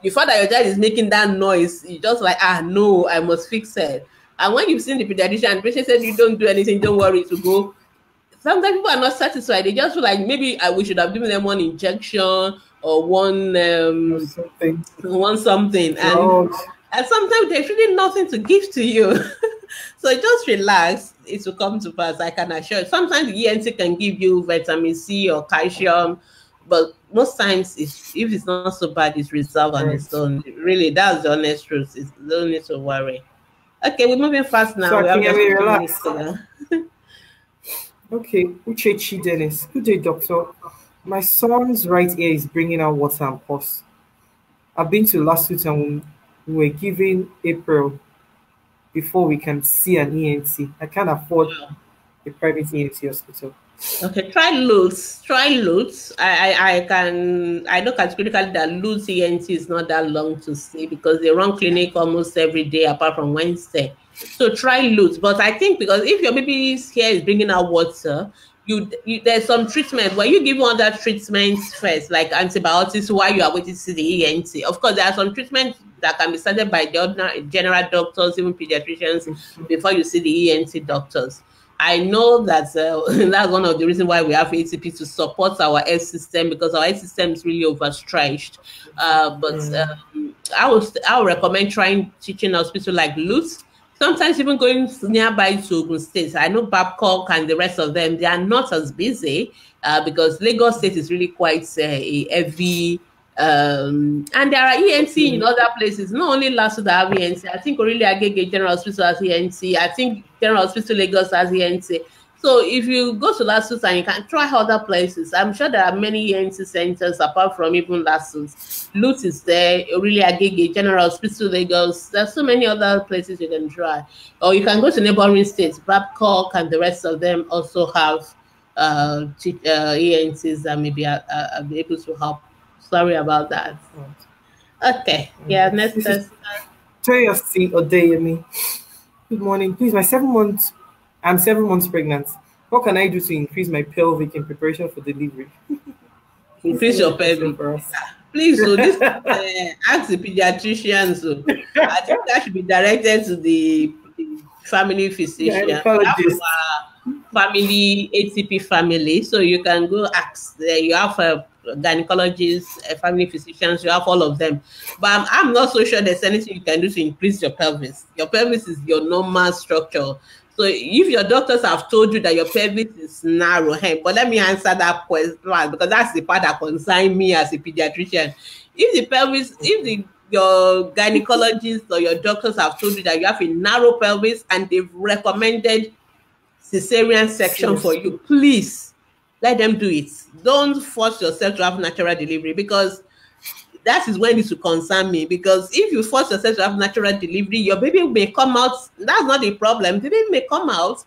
The fact that your child is making that noise, you just like, ah, no, I must fix it. And when you've seen the pediatrician, the patient said you don't do anything, don't worry to go sometimes people are not satisfied. They just feel like maybe I, we should have given them one injection or one um, something, one something, and oh. And sometimes there's really nothing to give to you. so just relax. It will come to pass. I can assure. You. Sometimes the ENT can give you vitamin C or calcium, but most times, if, if it's not so bad, it's resolved on its own. Really, that's the honest truth. It's, don't need to worry. Okay, we're moving fast now. So we have relax. okay, Uchechi Dennis. Good day, doctor. My son's right ear is bringing out water and pus. I've been to last and were given April before we can see an ENT. I can't afford a private ENT hospital. Okay, try LUTH. Try LUTH. I, I, I can I know categorically that LUTH ENT is not that long to see because they run clinic almost every day apart from Wednesday. So try LUTH. But I think because if your baby's hair is bringing out water, you, you, there's some treatment where you give one that treatments first, like antibiotics, while you are waiting to see the ENT. Of course, there are some treatments that can be started by the ordinary general doctors, even pediatricians, before you see the ENT doctors. I know that uh, that's one of the reasons why we have ATP to support our health system because our health system is really overstretched. Uh, but mm. um, I would I would recommend trying teaching hospital like LUTH. Sometimes even going nearby to Ogun State. I know Babcock and the rest of them. They are not as busy uh, because Lagos State is really quite uh, a heavy um, and there are ENT mm. in other places, not only LASU that have ENT. I think Orile Agege General Hospital has ENT. I think General Hospital Lagos has ENT. So if you go to LASUTH and you can try other places, I'm sure there are many ENT centers apart from even LASUTH. LUTH is there, Orile Agege General Hospital Lagos. There's so many other places you can try. Or you can go to neighboring states. Babcock and the rest of them also have uh, uh, ENTs that maybe are, are able to help Sorry about that. Okay. Yeah, next person. Toyosi Odeyemi. Good morning. Please, my seven months, I'm seven months pregnant. What can I do to increase my pelvic in preparation for delivery? Increase your pelvic. Please, so this uh, ask the pediatrician. So I think that should be directed to the, the family physician. Yeah, family ATP family. So you can go ask. Uh, you have a gynecologists, uh, family physicians, you have all of them. But I'm, I'm not so sure there's anything you can do to increase your pelvis. Your pelvis is your normal structure. So if your doctors have told you that your pelvis is narrow, hey, but let me answer that question because that's the part that concerns me as a pediatrician. If the pelvis, if the your gynecologist or your doctors have told you that you have a narrow pelvis and they've recommended cesarean section yes. for you, please let them do it. Don't force yourself to have natural delivery because that is when it will concern me. Because if you force yourself to have natural delivery, your baby may come out. That's not the problem. The baby may come out,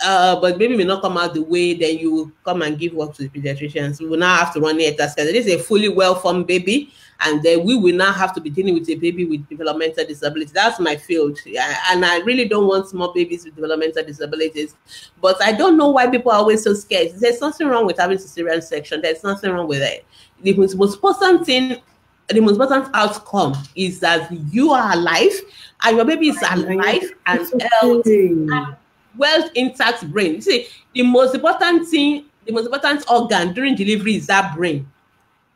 uh, but baby may not come out the way then you will come and give work to the pediatricians. We will now have to run a test. This is a fully well-formed baby, and then we will now have to be dealing with a baby with developmental disability. That's my field, and I really don't want small babies with developmental disabilities. But I don't know why people are always so scared. There's nothing wrong with having cesarean section. There's nothing wrong with it. The most, most important thing the most important outcome is that you are alive and your baby is alive and healthy and well intact brain. See, the most important thing, the most important organ during delivery is that brain.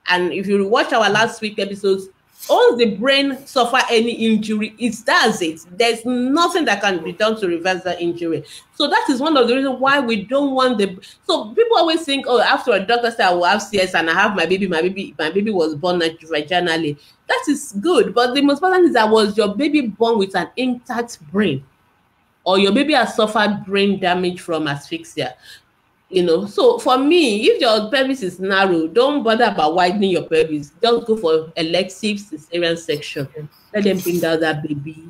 And if you watch our last week episodes, once the brain suffer any injury, it does it. There's nothing that can be done to reverse that injury. So that is one of the reasons why we don't want the. So people always think, oh, after a doctor said I will have CS and I have my baby, my baby, my baby was born vaginally. That is good, but the most important is that was your baby born with an intact brain or your baby has suffered brain damage from asphyxia you know. So for me if your pelvis is narrow don't bother about widening your pelvis. Just go for elective cesarean section. Let them bring out that baby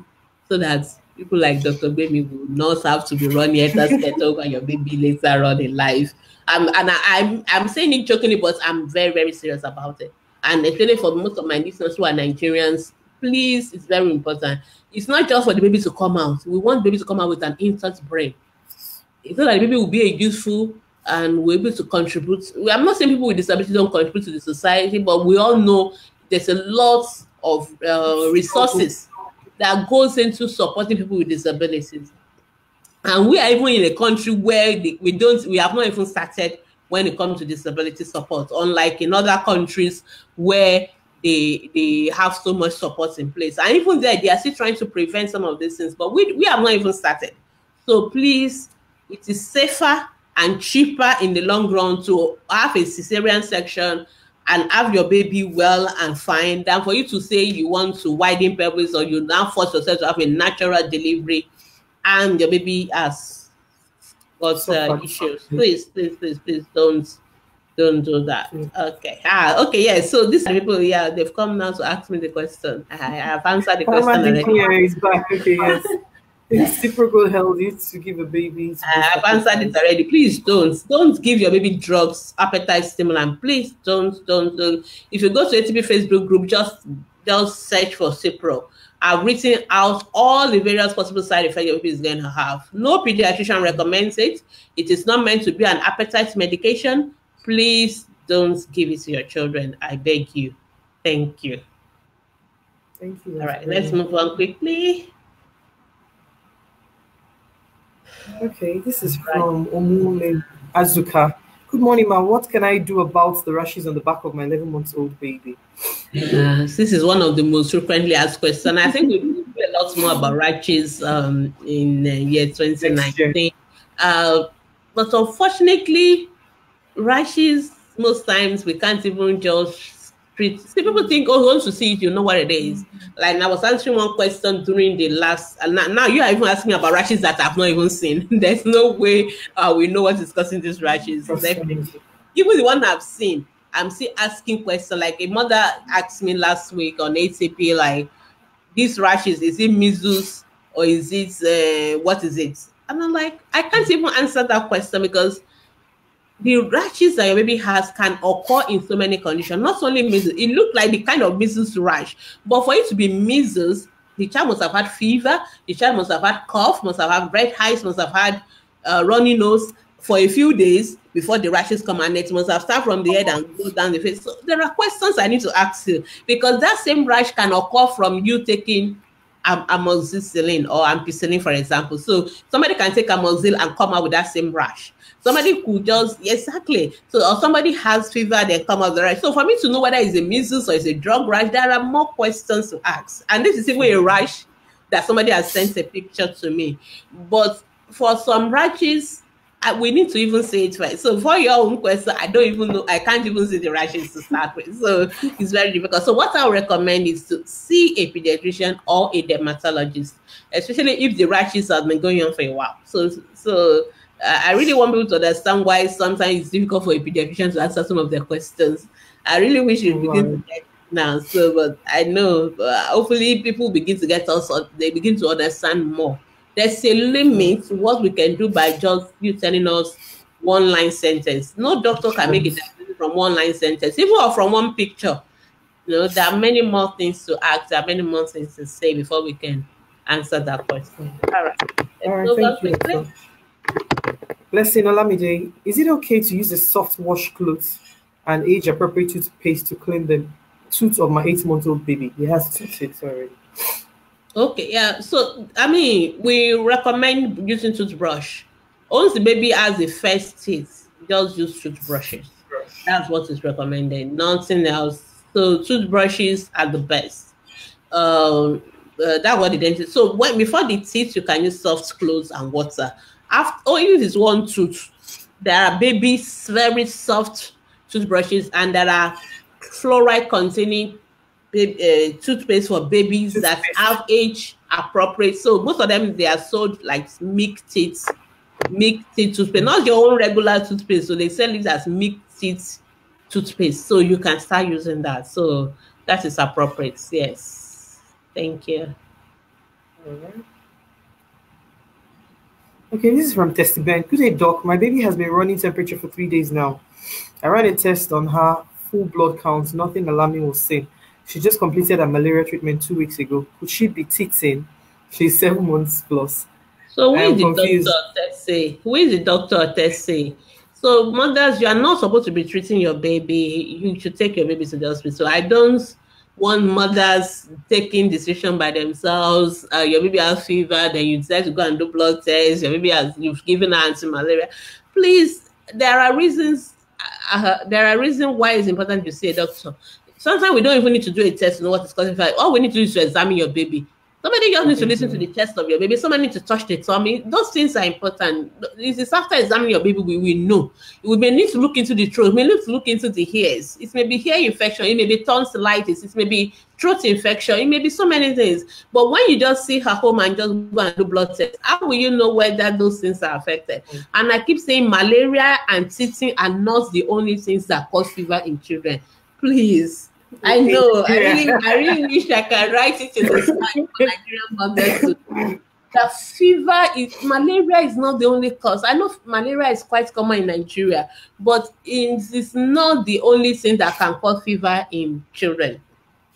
so that people like dr baby will not have to be running head over your baby later on in life. Um, and I, I'm, I'm saying it jokingly but i'm very very serious about it. And especially for most of my listeners who are nigerians please it's very important it's not just for the baby to come out. We want the baby to come out with an intact brain. It's not that the baby will be a useful and we're able to contribute. I'm not saying people with disabilities don't contribute to the society, but we all know there's a lot of uh, resources that goes into supporting people with disabilities. And we are even in a country where the, we don't, we have not even started when it comes to disability support, unlike in other countries where they they have so much support in place. And even there, they are still trying to prevent some of these things, but we, we have not even started. So please, it is safer and cheaper in the long run to have a cesarean section and have your baby well and fine than for you to say you want to widen pelvis or you now force yourself to have a natural delivery and your baby has got uh, issues. Please, please, please, please don't don't do that. Okay. Ah, okay, yeah. So these people, yeah, they've come now to ask me the question. I have answered the question. Already. is back. Okay, yes. It's super good healthy to give a baby. I have answered it already. Please don't. Don't give your baby drugs, appetite stimulant. Please don't, don't, don't. If you go to ATP Facebook group, just just search for Cipro. I've written out all the various possible side effects your baby is going to have. No pediatrician recommends it. It is not meant to be an appetite medication. Please don't give it to your children. I beg you. Thank you. Thank you. All right, let's move on quickly. Okay, this is from Omule Azuka. Good morning, ma. What can I do about the rashes on the back of my 11 months old baby? This is one of the most frequently asked questions. I think we'll do a lot more about rashes um, in uh, year 2019. Uh, but unfortunately, rashes, most times we can't even just treat. See, people think, oh, once you see it, you know what it is. Like I was answering one question during the last, and now, you are even asking about rashes that I've not even seen. There's no way uh, we know what is causing these rashes. Definitely. Even the one I've seen, I'm still asking questions. Like a mother asked me last week on ATP, like, these rashes, is it measles or is it, uh, what is it? And I'm like, I can't even answer that question because the rashes that your baby has can occur in so many conditions, not only measles. It looked like the kind of measles rash, but for it to be measles, the child must have had fever, the child must have had cough, must have had red eyes, must have had uh, runny nose for a few days before the rashes come and it must have started from the head and go down the face. So there are questions I need to ask you because that same rash can occur from you taking am- amoxicillin or ampicillin, for example. So somebody can take amoxicillin and come out with that same rash. Somebody could just exactly so or somebody has fever, they come out the rash. So for me to know whether it's a measles or it's a drug rash, there are more questions to ask. And this is even a rash that somebody has sent a picture to me. But for some rashes, I, we need to even say it right. So for your own question, I don't even know. I can't even see the rashes to start with. So it's very difficult. So what I recommend is to see a pediatrician or a dermatologist, especially if the rashes have been going on for a while. So so I really want people to understand why sometimes it's difficult for a pediatrician to answer some of their questions. I really wish you begin to get now. So, but I know uh, hopefully people begin to get also they begin to understand more. There's a limit to what we can do by just you telling us one line sentence. No doctor can make it from one line sentence, even or from one picture. You know, there are many more things to ask, there are many more things to say before we can answer that question. All right. All right, thank you. Blessing Olamide, is it okay to use a soft wash cloth and age appropriate toothpaste to clean the tooth of my eight month old baby? He has teeth already. Okay, yeah. So I mean, we recommend using toothbrush. Once the baby has the first teeth, just use toothbrushes. That's what is recommended. Nothing else. So toothbrushes are the best. Um, uh, that's what the dentist. So when before the teeth, you can use soft clothes and water after oh, even if it's one tooth, there are babies very soft toothbrushes, and there are fluoride containing uh, toothpaste for babies toothpaste. that have age appropriate. So most of them they are sold like milk teeth, milk teeth toothpaste, not your own regular toothpaste. So they sell it as milk teeth toothpaste. So you can start using that. So that is appropriate. Yes. Thank you. All right. Okay, this is from Testy Ben. Good day, doc. My baby has been running temperature for three days now. I ran a test on her full blood count. Nothing alarming was seen. She just completed a malaria treatment two weeks ago. Could she be teething? She's seven months plus. So who is the confused. doctor say? Who is the doctor say? So mothers, you are not supposed to be treating your baby. You should take your baby to the hospital. I don't one mother's taking decision by themselves. Uh, your baby has fever, then you decide to go and do blood tests. Your baby has you've given her anti-malaria. Please, there are reasons. Uh, there are reasons why it's important to see a doctor. Sometimes we don't even need to do a test to know what is causing fever. All we need to do is to examine your baby. Somebody just needs to listen to the chest of your baby. Somebody needs to touch the tummy. Those things are important. It is after examining your baby we will know. We may need to look into the throat. We may need to look into the ears. It may be hair infection. It may be tonsillitis. It may be throat infection. It may be so many things. But when you just see her home and just go and do blood tests, how will you know whether those things are affected? Mm-hmm. And I keep saying malaria and teething are not the only things that cause fever in children. Please I know. I really, I really wish I could write it in the slide for Nigerian mothers. The fever is malaria is not the only cause. I know malaria is quite common in Nigeria, but it is not the only thing that can cause fever in children.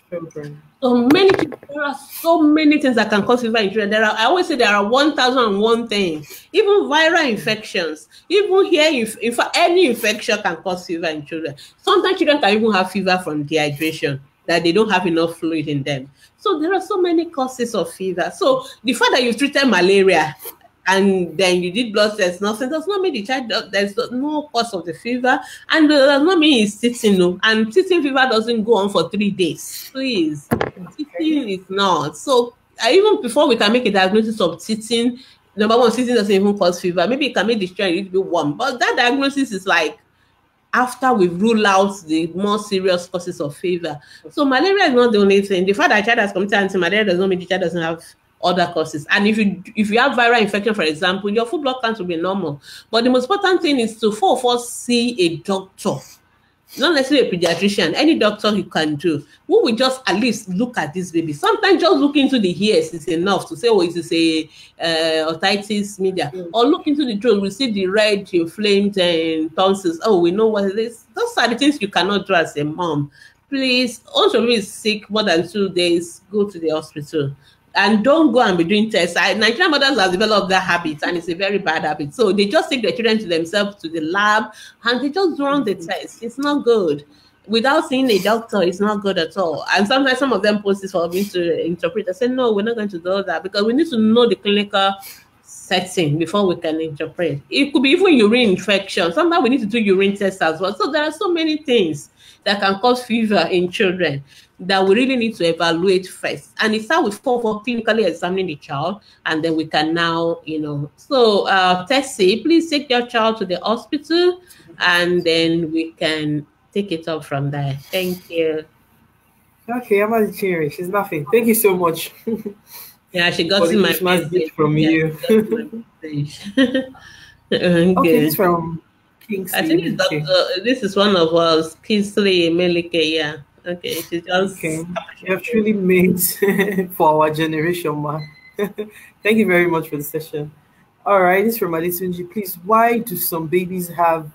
Children. So many there are so many things that can cause fever in children. There are I always say there are one thousand and one things. Even viral infections, even here, if, if any infection can cause fever in children. Sometimes children can even have fever from dehydration that they don't have enough fluid in them. So there are so many causes of fever. So the fact that you've treated malaria and then you did blood tests, nothing does not mean the child there's no cause of the fever, and does not mean it's sitting. No, and sitting fever doesn't go on for three days. Please, sitting is not. So uh, even before we can make a diagnosis of sitting, number one, sitting doesn't even cause fever. Maybe it can make the child a little bit warm, but that diagnosis is like after we rule out the more serious causes of fever. So malaria is not the only thing. The fact that a child has committed anti-malaria does not mean the child doesn't have other causes. And if you if you have viral infection, for example, your full blood count will be normal. But the most important thing is to for us see a doctor, not necessarily a pediatrician, any doctor you can do, who will just at least look at this baby. Sometimes just look into the ears is enough to say, oh, is a uh, otitis media, mm. or look into the throat, we see the red inflamed and tonsils. Oh, we know what it is. Those are the things you cannot do as a mom. Please, also be sick more than two days, go to the hospital and don't go and be doing tests. I, Nigerian mothers have developed that habit, and it's a very bad habit. So they just take their children to themselves to the lab, and they just run the mm-hmm. test. It's not good. Without seeing a doctor, it's not good at all. And sometimes some of them post this for me to interpret. I say, no, we're not going to do that because we need to know the clinical setting before we can interpret. It could be even urine infection. Sometimes we need to do urine tests as well. So there are so many things that can cause fever in children that we really need to evaluate first. And it's how we fall for clinically examining the child, and then we can now, you know. So, uh, Tessie, please take your child to the hospital, and then we can take it up from there. Thank you. Okay, I'm not cheering. She's laughing. Thank you so much. yeah, she got in my message from you. okay, okay, from Kingsley. I think it's Dr. this is one of us, Kingsley Melike, yeah. Okay, she just okay. You have truly made for our generation, man. Thank you very much for the session. All right, this is from Adisunji. Please, why do some babies have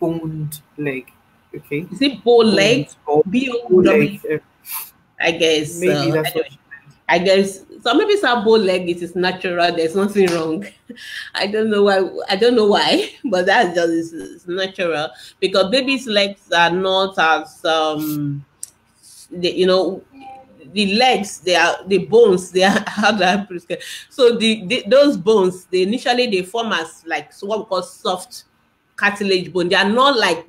boned leg? Okay. Is it bow leg? B O leg. I guess. Maybe uh, that's what I guess some babies have bow leg. It is natural. There's nothing wrong. I don't know why. I don't know why, but that's just it's, it's natural because babies' legs are not as um the, you know, the legs, they are the bones, they are how do I it? So the, the those bones, they initially they form as like so what we call soft cartilage bone. They are not like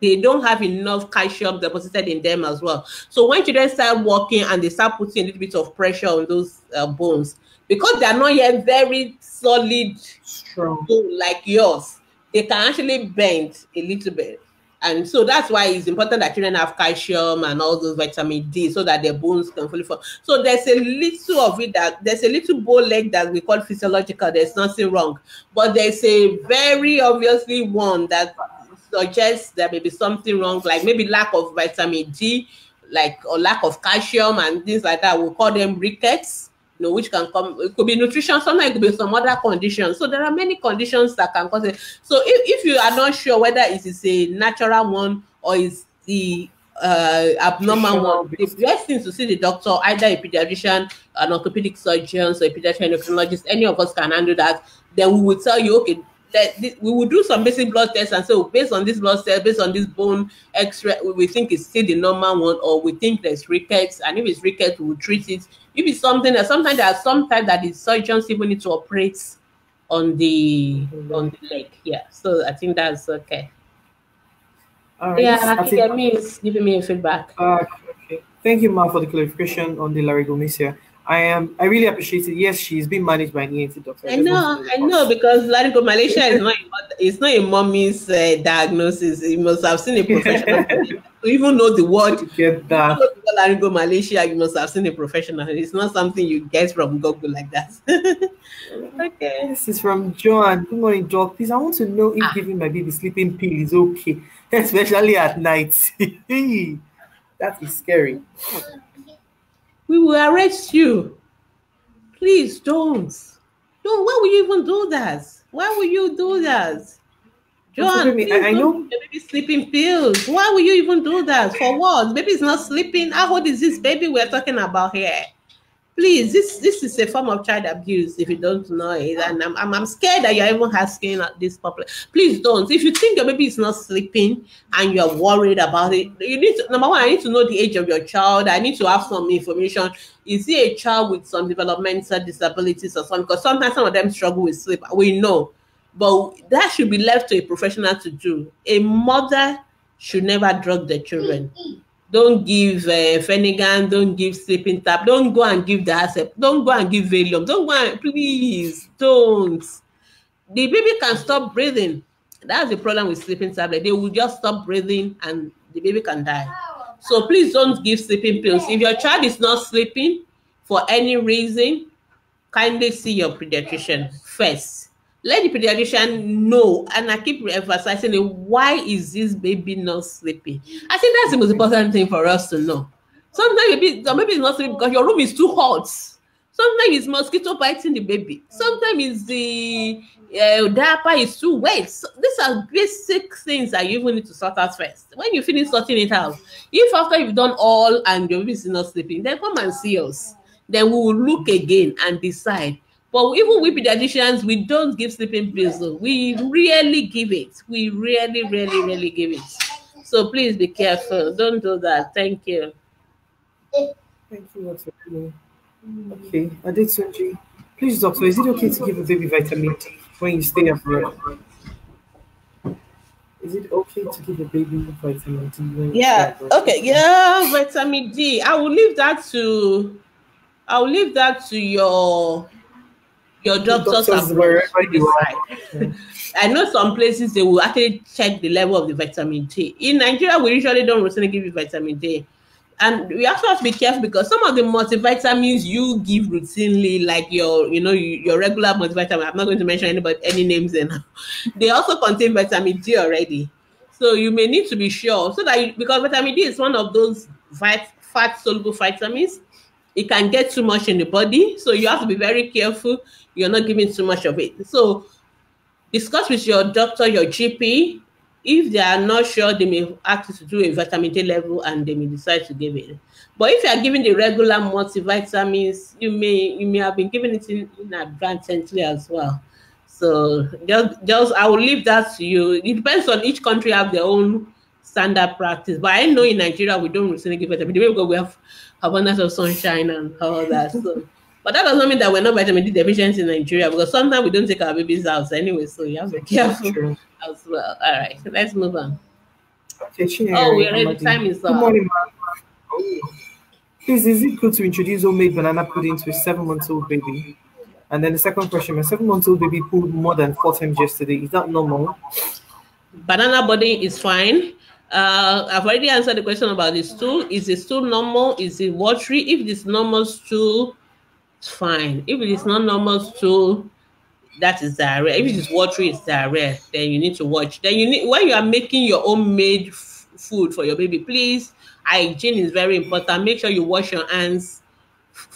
they don't have enough calcium deposited in them as well. So when children start walking and they start putting a little bit of pressure on those uh, bones, because they are not yet very solid, strong bone like yours, they can actually bend a little bit. And so that's why it's important that children have calcium and all those vitamin D so that their bones can fully form. So there's a little of it that there's a little bow leg that we call physiological. There's nothing wrong. But there's a very obviously one that suggests there may be something wrong, like maybe lack of vitamin D, like or lack of calcium and things like that. We call them rickets you know, which can come, it could be nutrition, sometimes it could be some other conditions. So there are many conditions that can cause it. So if, if you are not sure whether it is a natural one or is the uh, abnormal one, the best thing to see the doctor, either a pediatrician, an orthopedic surgeon, or a pediatric endocrinologist, any of us can handle that. Then we will tell you, okay, that we will do some basic blood tests and so based on this blood test, based on this bone X-ray, we think it's still the normal one, or we think there's rickets, and if it's rickets, we will treat it. If it's something that sometimes there are sometimes that the surgeons even need to operate on the on the leg. Yeah, so I think that's okay. Yeah, I think Yemi is giving me a feedback. Uh, okay. Thank you, Ma, for the clarification on the laryngomalacia. I am. I really appreciate it. Yes, she's been managed by an ENT doctor. I, know, I know, because laryngomalacia is not. It's not a mommy's uh, diagnosis. You must have seen a professional. to even know the word. Get that. laryngomalacia, you must have seen a professional. It's not something you get from Google like that. okay. This is from John. Good morning, Doc. Please, I want to know if ah. giving my baby sleeping pill is okay, especially at night. that is scary we will arrest you. Please don't. Don't. Why would you even do that? Why would you do that? John, I, I know baby sleeping pills. Why would you even do that? For what? Baby is not sleeping. How old is this baby we're talking about here? Please this this is a form of child abuse if you don't know it and i'm, I'm, I'm scared that you're even asking at this public. Please don't. If you think your baby is not sleeping and you're worried about it you need to number one i need to know the age of your child. I need to have some information. Is he a child with some developmental disabilities or something? Because sometimes some of them struggle with sleep we know. But that should be left to a professional to do. A mother should never drug their children don't give uh, Phenergan, don't give sleeping tab, don't go and give the don't go and give Valium, don't go and please don't. The baby can stop breathing. That's the problem with sleeping tablet. They will just stop breathing and the baby can die. So please don't give sleeping pills. If your child is not sleeping for any reason, kindly see your pediatrician first let the pediatrician know and i keep emphasizing it why is this baby not sleeping? I think that's the most important thing for us to know. Sometimes maybe maybe it's not sleeping because your room is too hot. Sometimes it's mosquito biting the baby. Sometimes it's the uh, diaper is too wet. So these are basic things that you even need to sort out first. When you finish sorting it out if after you've done all and your baby is not sleeping then come and see us. Then we will look again and decide but even with pediatricians, we don't give sleeping pills. So we really give it. We really, really, really give it. So please be careful. Don't do that. Thank you. Thank you, Dr. Okay, Adetunji. Please, doctor, is it okay to give a baby vitamin D when you stay abroad? Is it okay to give a baby vitamin D? yeah. Okay. Yeah, vitamin D. I will leave that to. I will leave that to your your doctors, doctors wherever you are. I know some places they will actually check the level of the vitamin D. In Nigeria, we usually don't routinely give you vitamin D. And we also have to be careful because some of the multivitamins you give routinely, like your, you know, your regular multivitamin, I'm not going to mention anybody any names in, they also contain vitamin D already. So you may need to be sure so that you, because vitamin D is one of those vit, fat soluble vitamins, it can get too much in the body. So you have to be very careful you're not giving too much of it. So discuss with your doctor, your GP. If they are not sure, they may ask you to do a vitamin D level and they may decide to give it. But if you are giving the regular multivitamins, you may you may have been giving it in, in advantage as well. So just just I will leave that to you. It depends on each country have their own standard practice. But I know in Nigeria we don't routinely give vitamin because we have abundance of sunshine and all that. So but that does not mean that we're not vitamin D deficient in Nigeria because sometimes we don't take our babies out anyway, so you have to be careful as well. All right, so let's move on. Okay, oh, we're ready. Time is up. Good morning, ma'am. Please, is it good to introduce homemade banana pudding to a seven-month-old baby? And then the second question: My seven-month-old baby pulled more than four times yesterday. Is that normal? Banana pudding is fine. Uh, I've already answered the question about the stool. Is the stool normal? Is it watery? If it's normal stool, fine. If it is not normal stool, that is diarrhea. If it is watery, it's diarrhea. Then you need to watch. Then you need when you are making your own made food for your baby, please. Hygiene is very important. Make sure you wash your hands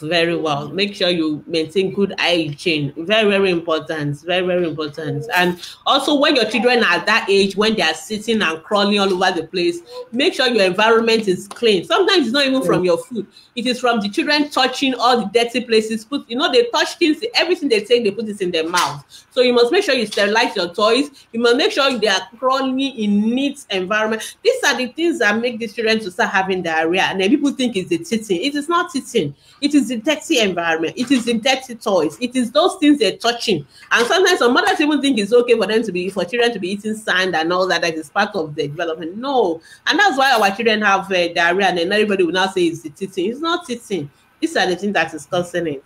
very well. Make sure you maintain good hygiene. Very, very important. Very, very important. And also, when your children are that age, when they are sitting and crawling all over the place, make sure your environment is clean. Sometimes it's not even from your food; it is from the children touching all the dirty places. Put, you know, they touch things. Everything they take, they put it in their mouth. So you must make sure you sterilize your toys. You must make sure they are crawling in neat environment. These are the things that make these children to start having diarrhea. And then people think it's the teething. It is not teething. It is the dirty environment. It is the dirty toys. It is those things they're touching. And sometimes some mothers even think it's okay for them to be for children to be eating sand and all that. That is part of the development. No, and that's why our children have uh, diarrhea. And then everybody will now say it's the teething. It's not teething. These are the things that is causing it.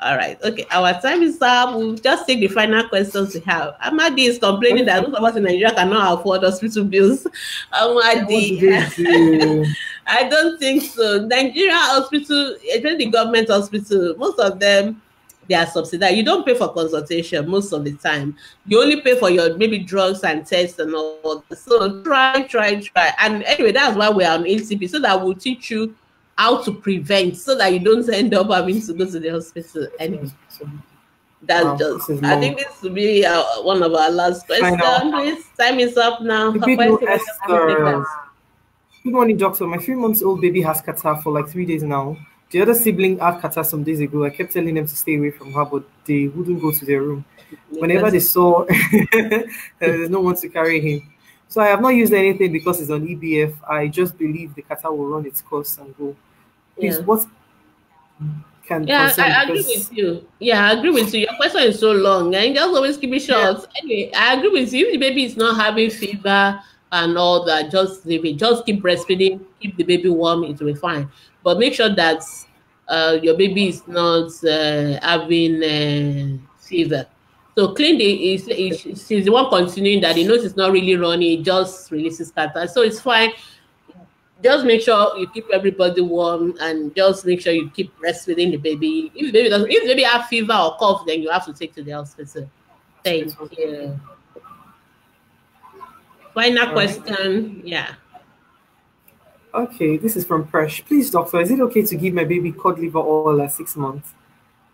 All right. Okay. Our time is up. We'll just take the final questions we have. Amadi is complaining that most of us in Nigeria cannot afford hospital bills. Amadi. I don't think so. Nigeria hospital, especially the government hospital, most of them they are subsidized. You don't pay for consultation most of the time. You only pay for your maybe drugs and tests and all. So try, try, try. And anyway, that's why we're on ATP so that we'll teach you how to prevent so that you don't end up having to go to the hospital anyway. That's wow, just. I think this will be uh, one of our last questions. Time is up now. Good morning, doctor. My three months old baby has catarrh for like three days now. The other sibling had catarrh some days ago. I kept telling them to stay away from her, but they wouldn't go to their room. Whenever they saw there's no one to carry him. So I have not used anything because it's on EBF. I just believe the catarrh will run its course and go. Please, yeah. what can yeah, I, agree with you. Yeah, I agree with you. Your question is so long, and just always keep it short. Yeah. Anyway, I agree with you. If the baby is not having fever and all that, just leave it. Just keep breastfeeding, keep the baby warm, it will be fine. But make sure that uh, your baby is not uh, having uh, fever. So clean the is, is she's the one continuing that he knows it's not really running, it just releases catarrh. So it's fine just make sure you keep everybody warm and just make sure you keep breastfeeding the baby. If the baby doesn't, if the baby have fever or cough, then you have to take to the hospital. Thank you. Final question. Yeah. Okay, this is from Presh. Please, doctor, is it okay to give my baby cod liver oil at six months?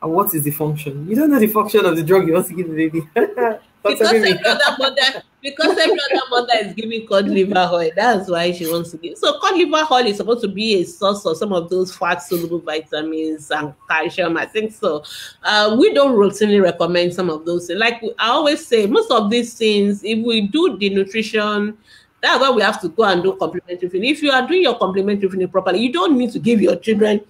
And what is the function? You don't know the function of the drug you want to give the baby. because every other mother, because every other mother is giving cod liver oil, that's why she wants to give. So cod liver oil is supposed to be a source of some of those fat soluble vitamins and calcium. I think so. Uh, we don't routinely recommend some of those. Things. Like I always say, most of these things, if we do the nutrition. That's why we have to go and do complementary feeding. If you are doing your complementary feeding properly, you don't need to give your children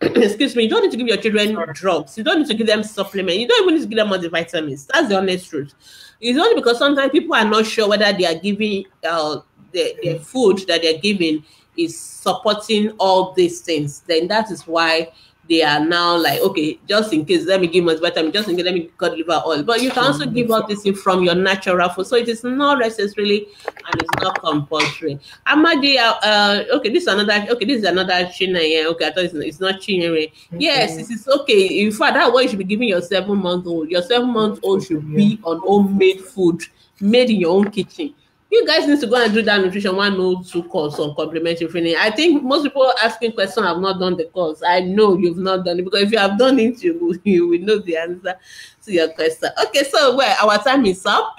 excuse me, you don't need to give your children sure. drugs. You don't need to give them supplements. You don't even need to give them multivitamins. That's the honest truth. It's only because sometimes people are not sure whether they are giving uh, the, the food that they're giving is supporting all these things. Then that is why they are now like, okay, just in case, let me give multivitamin, just in case, let me cod liver oil. But you can also give all this from your natural food. So it is not necessarily and it's not compulsory. Amadi, uh, uh, okay, this is another, okay, this is another china. Yeah, okay, I thought it's, it's not chinere. Yes, this is okay. In fact, that's what you should be giving your seven month old. Your seven month old should be on homemade food made in your own kitchen you guys need to go and do that nutrition 102 course on complementary feeding. I think most people asking questions have not done the course. I know you've not done it because if you have done it, you, you will know the answer to your question. Okay, so well, our time is up.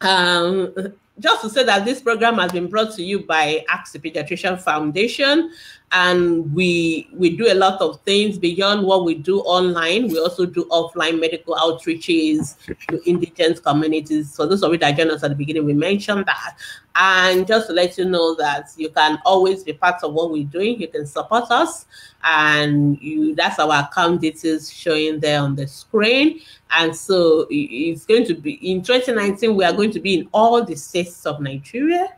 Um, just to say that this program has been brought to you by Ask the Pediatrician Foundation and we we do a lot of things beyond what we do online. We also do offline medical outreaches to indigent communities. So those of you that joined us at the beginning. We mentioned that. And just to let you know that you can always be part of what we're doing. You can support us. And you that's our account details showing there on the screen. And so it's going to be in 2019 we are going to be in all the states of nigeria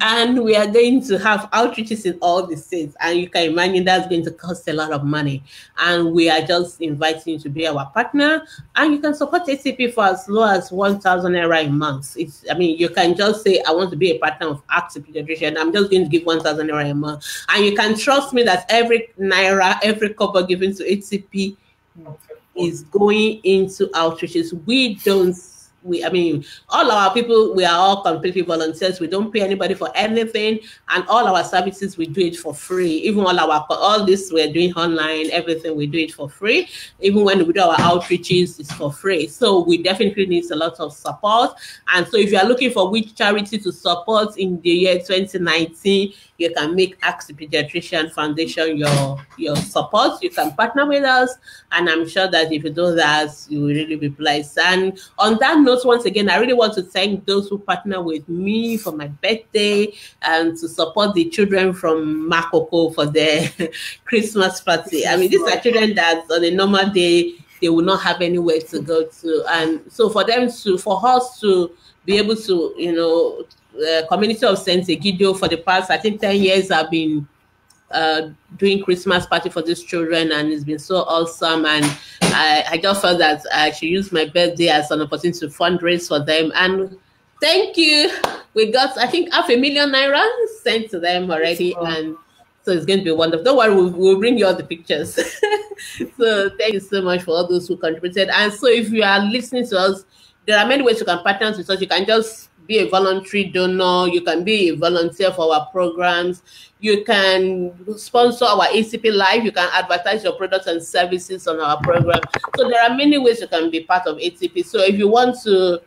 and we are going to have outreaches in all the states. And you can imagine that's going to cost a lot of money. And we are just inviting you to be our partner. And you can support ATP for as low as 1000 naira a month. It's i mean you can just say i want to be a partner of the Pediatrician. I'm just going to give 1000 naira a month. And you can trust me that every naira every couple given to ATP is going into outreaches. We don't we i mean all our people we are all completely volunteers. We don't pay anybody for anything. And all our services we do it for free. Even all our all this we're doing online everything we do it for free. Even when we do our outreaches it's for free. So we definitely need a lot of support. And so if you are looking for which charity to support in the year 2019 you can make ask the pediatrician foundation your your support. You can partner with us. And i'm sure that if you do that you will really be blessed. And on that note once again i really want to thank those who partner with me for my birthday and to support the children from makoko for their christmas party. I mean these are children that on a normal day they will not have anywhere to go to. And so for them to for us to be able to you know uh, community of Saint Egidio for the past, I think, 10 years I've been uh, doing Christmas party for these children and it's been so awesome. And I, I just felt that I should use my birthday as an opportunity to fundraise for them. And thank you. We got, I think, half a million naira sent to them already. And so it's going to be wonderful. Don't worry, we'll, we'll bring you all the pictures. so thank you so much for all those who contributed. And so if you are listening to us, there are many ways you can partner with us. You can just be a voluntary donor. You can be a volunteer for our programs. You can sponsor our ATP Live. You can advertise your products and services on our program. So there are many ways you can be part of ATP. So if you want to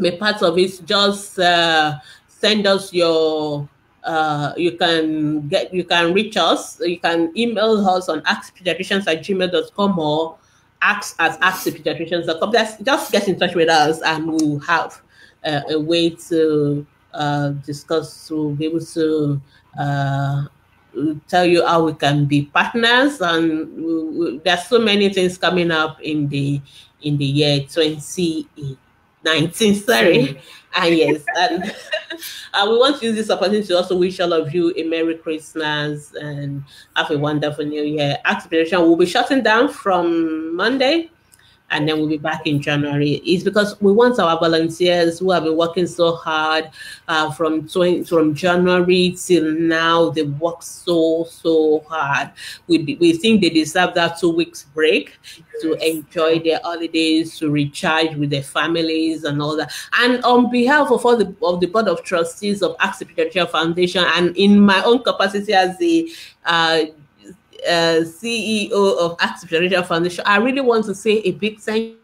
be part of it, just uh, send us your. Uh, you can get you can reach us. You can email us on askpediatricians at gmail.com or ask at askpediatricians.com. Just get in touch with us and we'll have uh, a way to uh, discuss, to be able to uh, tell you how we can be partners. And we, we, there's so many things coming up in the in the year 2019. Sorry. and yes, and uh, we want to use this opportunity to also wish all of you a Merry Christmas and have a wonderful New Year. Activation will be shutting down from Monday and then we'll be back in January. It's because we want our volunteers who have been working so hard uh, from 20, from January till now. They work so so hard. We we think they deserve that two weeks break to enjoy their holidays, to recharge with their families and all that. And on behalf of all the of the board of trustees of the Foundation, and in my own capacity as the uh, uh, CEO of Active Generation Foundation, I really want to say a big thank you.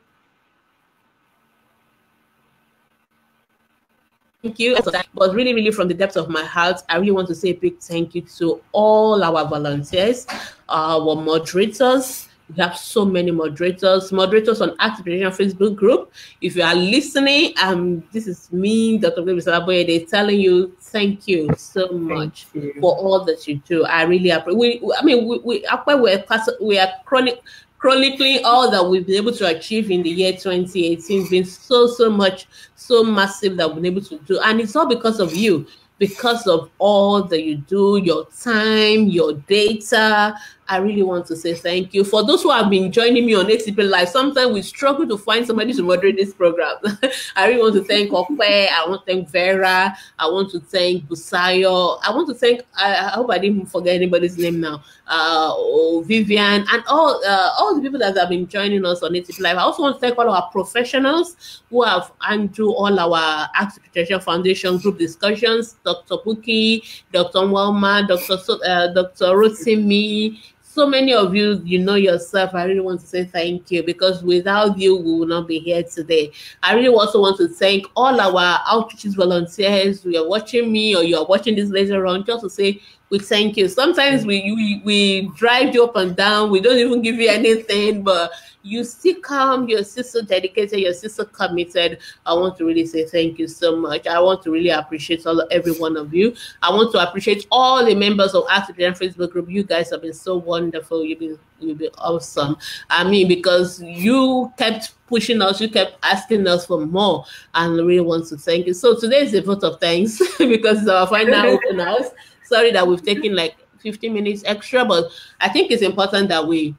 thank you. But really, really, from the depths of my heart, I really want to say a big thank you to all our volunteers, our moderators, we have so many moderators, moderators on Active Facebook group. If you are listening, um, this is me, Dr. They're telling you thank you so much you. for all that you do. I really appreciate. We, I mean, we, we, we're, we are chronic, chronically all that we've been able to achieve in the year 2018 has been so so much so massive that we've been able to do and it's all because of you because of all that you do your time your data I really want to say thank you. For those who have been joining me on ATP Live, sometimes we struggle to find somebody to moderate this program. I really want to thank Okwe. I want to thank Vera. I want to thank Busayo. I want to thank, I, I hope I didn't forget anybody's name now, uh, oh, Vivian, and all uh, all the people that have been joining us on ATP Live. I also want to thank all our professionals who have handled all our Protection Foundation group discussions, Dr. Buki, Dr. Walma, Dr. Uh, Dr. Rotimi, so many of you, you know yourself. I really want to say thank you because without you, we will not be here today. I really also want to thank all our outreach volunteers who are watching me or you are watching this later on, just to say we thank you. Sometimes we, we we drive you up and down. We don't even give you anything, but you still come, you're still so dedicated, you're still so committed. I want to really say thank you so much. I want to really appreciate all every one of you. I want to appreciate all the members of Ask the Facebook group. You guys have been so wonderful. You've been you've been awesome. I mean, because you kept pushing us, you kept asking us for more, and I really want to thank you. So today is a vote of thanks because it's our final open house. Sorry that we've taken like 15 minutes extra, but I think it's important that we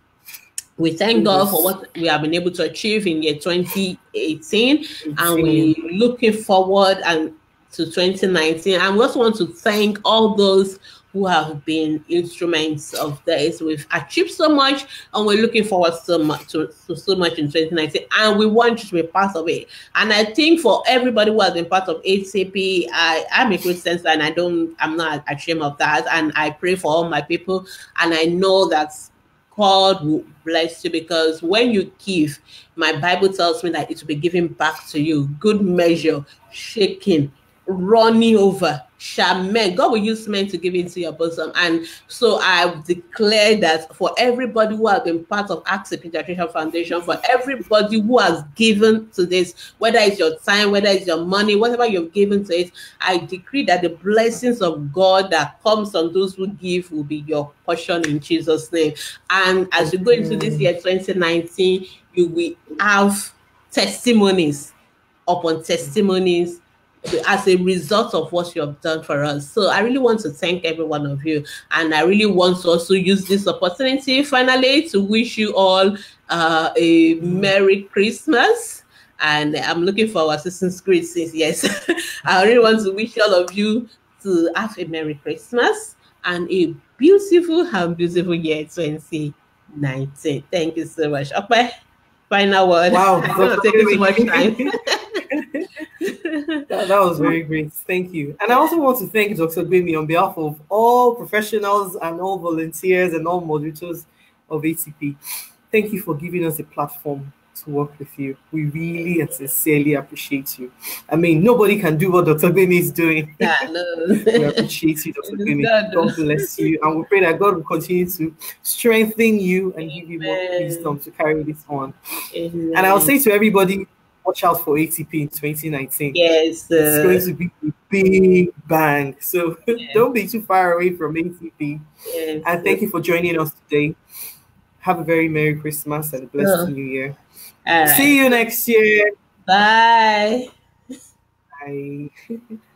we thank God for what we have been able to achieve in year 2018, and we're looking forward and to 2019. And we also want to thank all those who have been instruments of this. We've achieved so much, and we're looking forward so much to, to, so much in 2019, and we want you to be part of it. And I think for everybody who has been part of ATP, I am a Christian, and I don't, I'm not ashamed of that. And I pray for all my people, and I know that God will bless you because when you give, my Bible tells me that it will be given back to you. Good measure, shaking, running over shall men god will use men to give into your bosom. And so i declare that for everybody who has been part of acts pediatrician foundation for everybody who has given to this whether it's your time whether it's your money whatever you've given to it i decree that the blessings of god that comes on those who give will be your portion in jesus name. And as you go into this year 2019 you will have testimonies upon testimonies as a result of what you have done for us. So I really want to thank every one of you. And I really want to also use this opportunity finally to wish you all uh, a Merry Christmas. And I'm looking for our Assistance greetings. Yes, I really want to wish all of you to have a Merry Christmas and a beautiful and beautiful year 2019. Thank you so much. Okay, final word. Wow, I'm taking too much time. that, that, was very great. Thank you. And I also want to thank Dr. Gbemi on behalf of all professionals and all volunteers and all moderators of ATP. Thank you for giving us a platform to work with you. We really and sincerely appreciate you. I mean, nobody can do what Dr. Gbemi is doing. Yeah, no. we appreciate you, Dr. Gbemi. God bless you. And we pray that God will continue to strengthen you and Amen. give you more wisdom to carry this on. Amen. And I'll say to everybody watch out for ATP in 2019. Yes, uh, it's going to be a big bang. So yes. don't be too far away from ATP. Yes, and thank you for joining us today. Have a very Merry Christmas and a blessed uh, New Year. See you next year. Bye. Bye.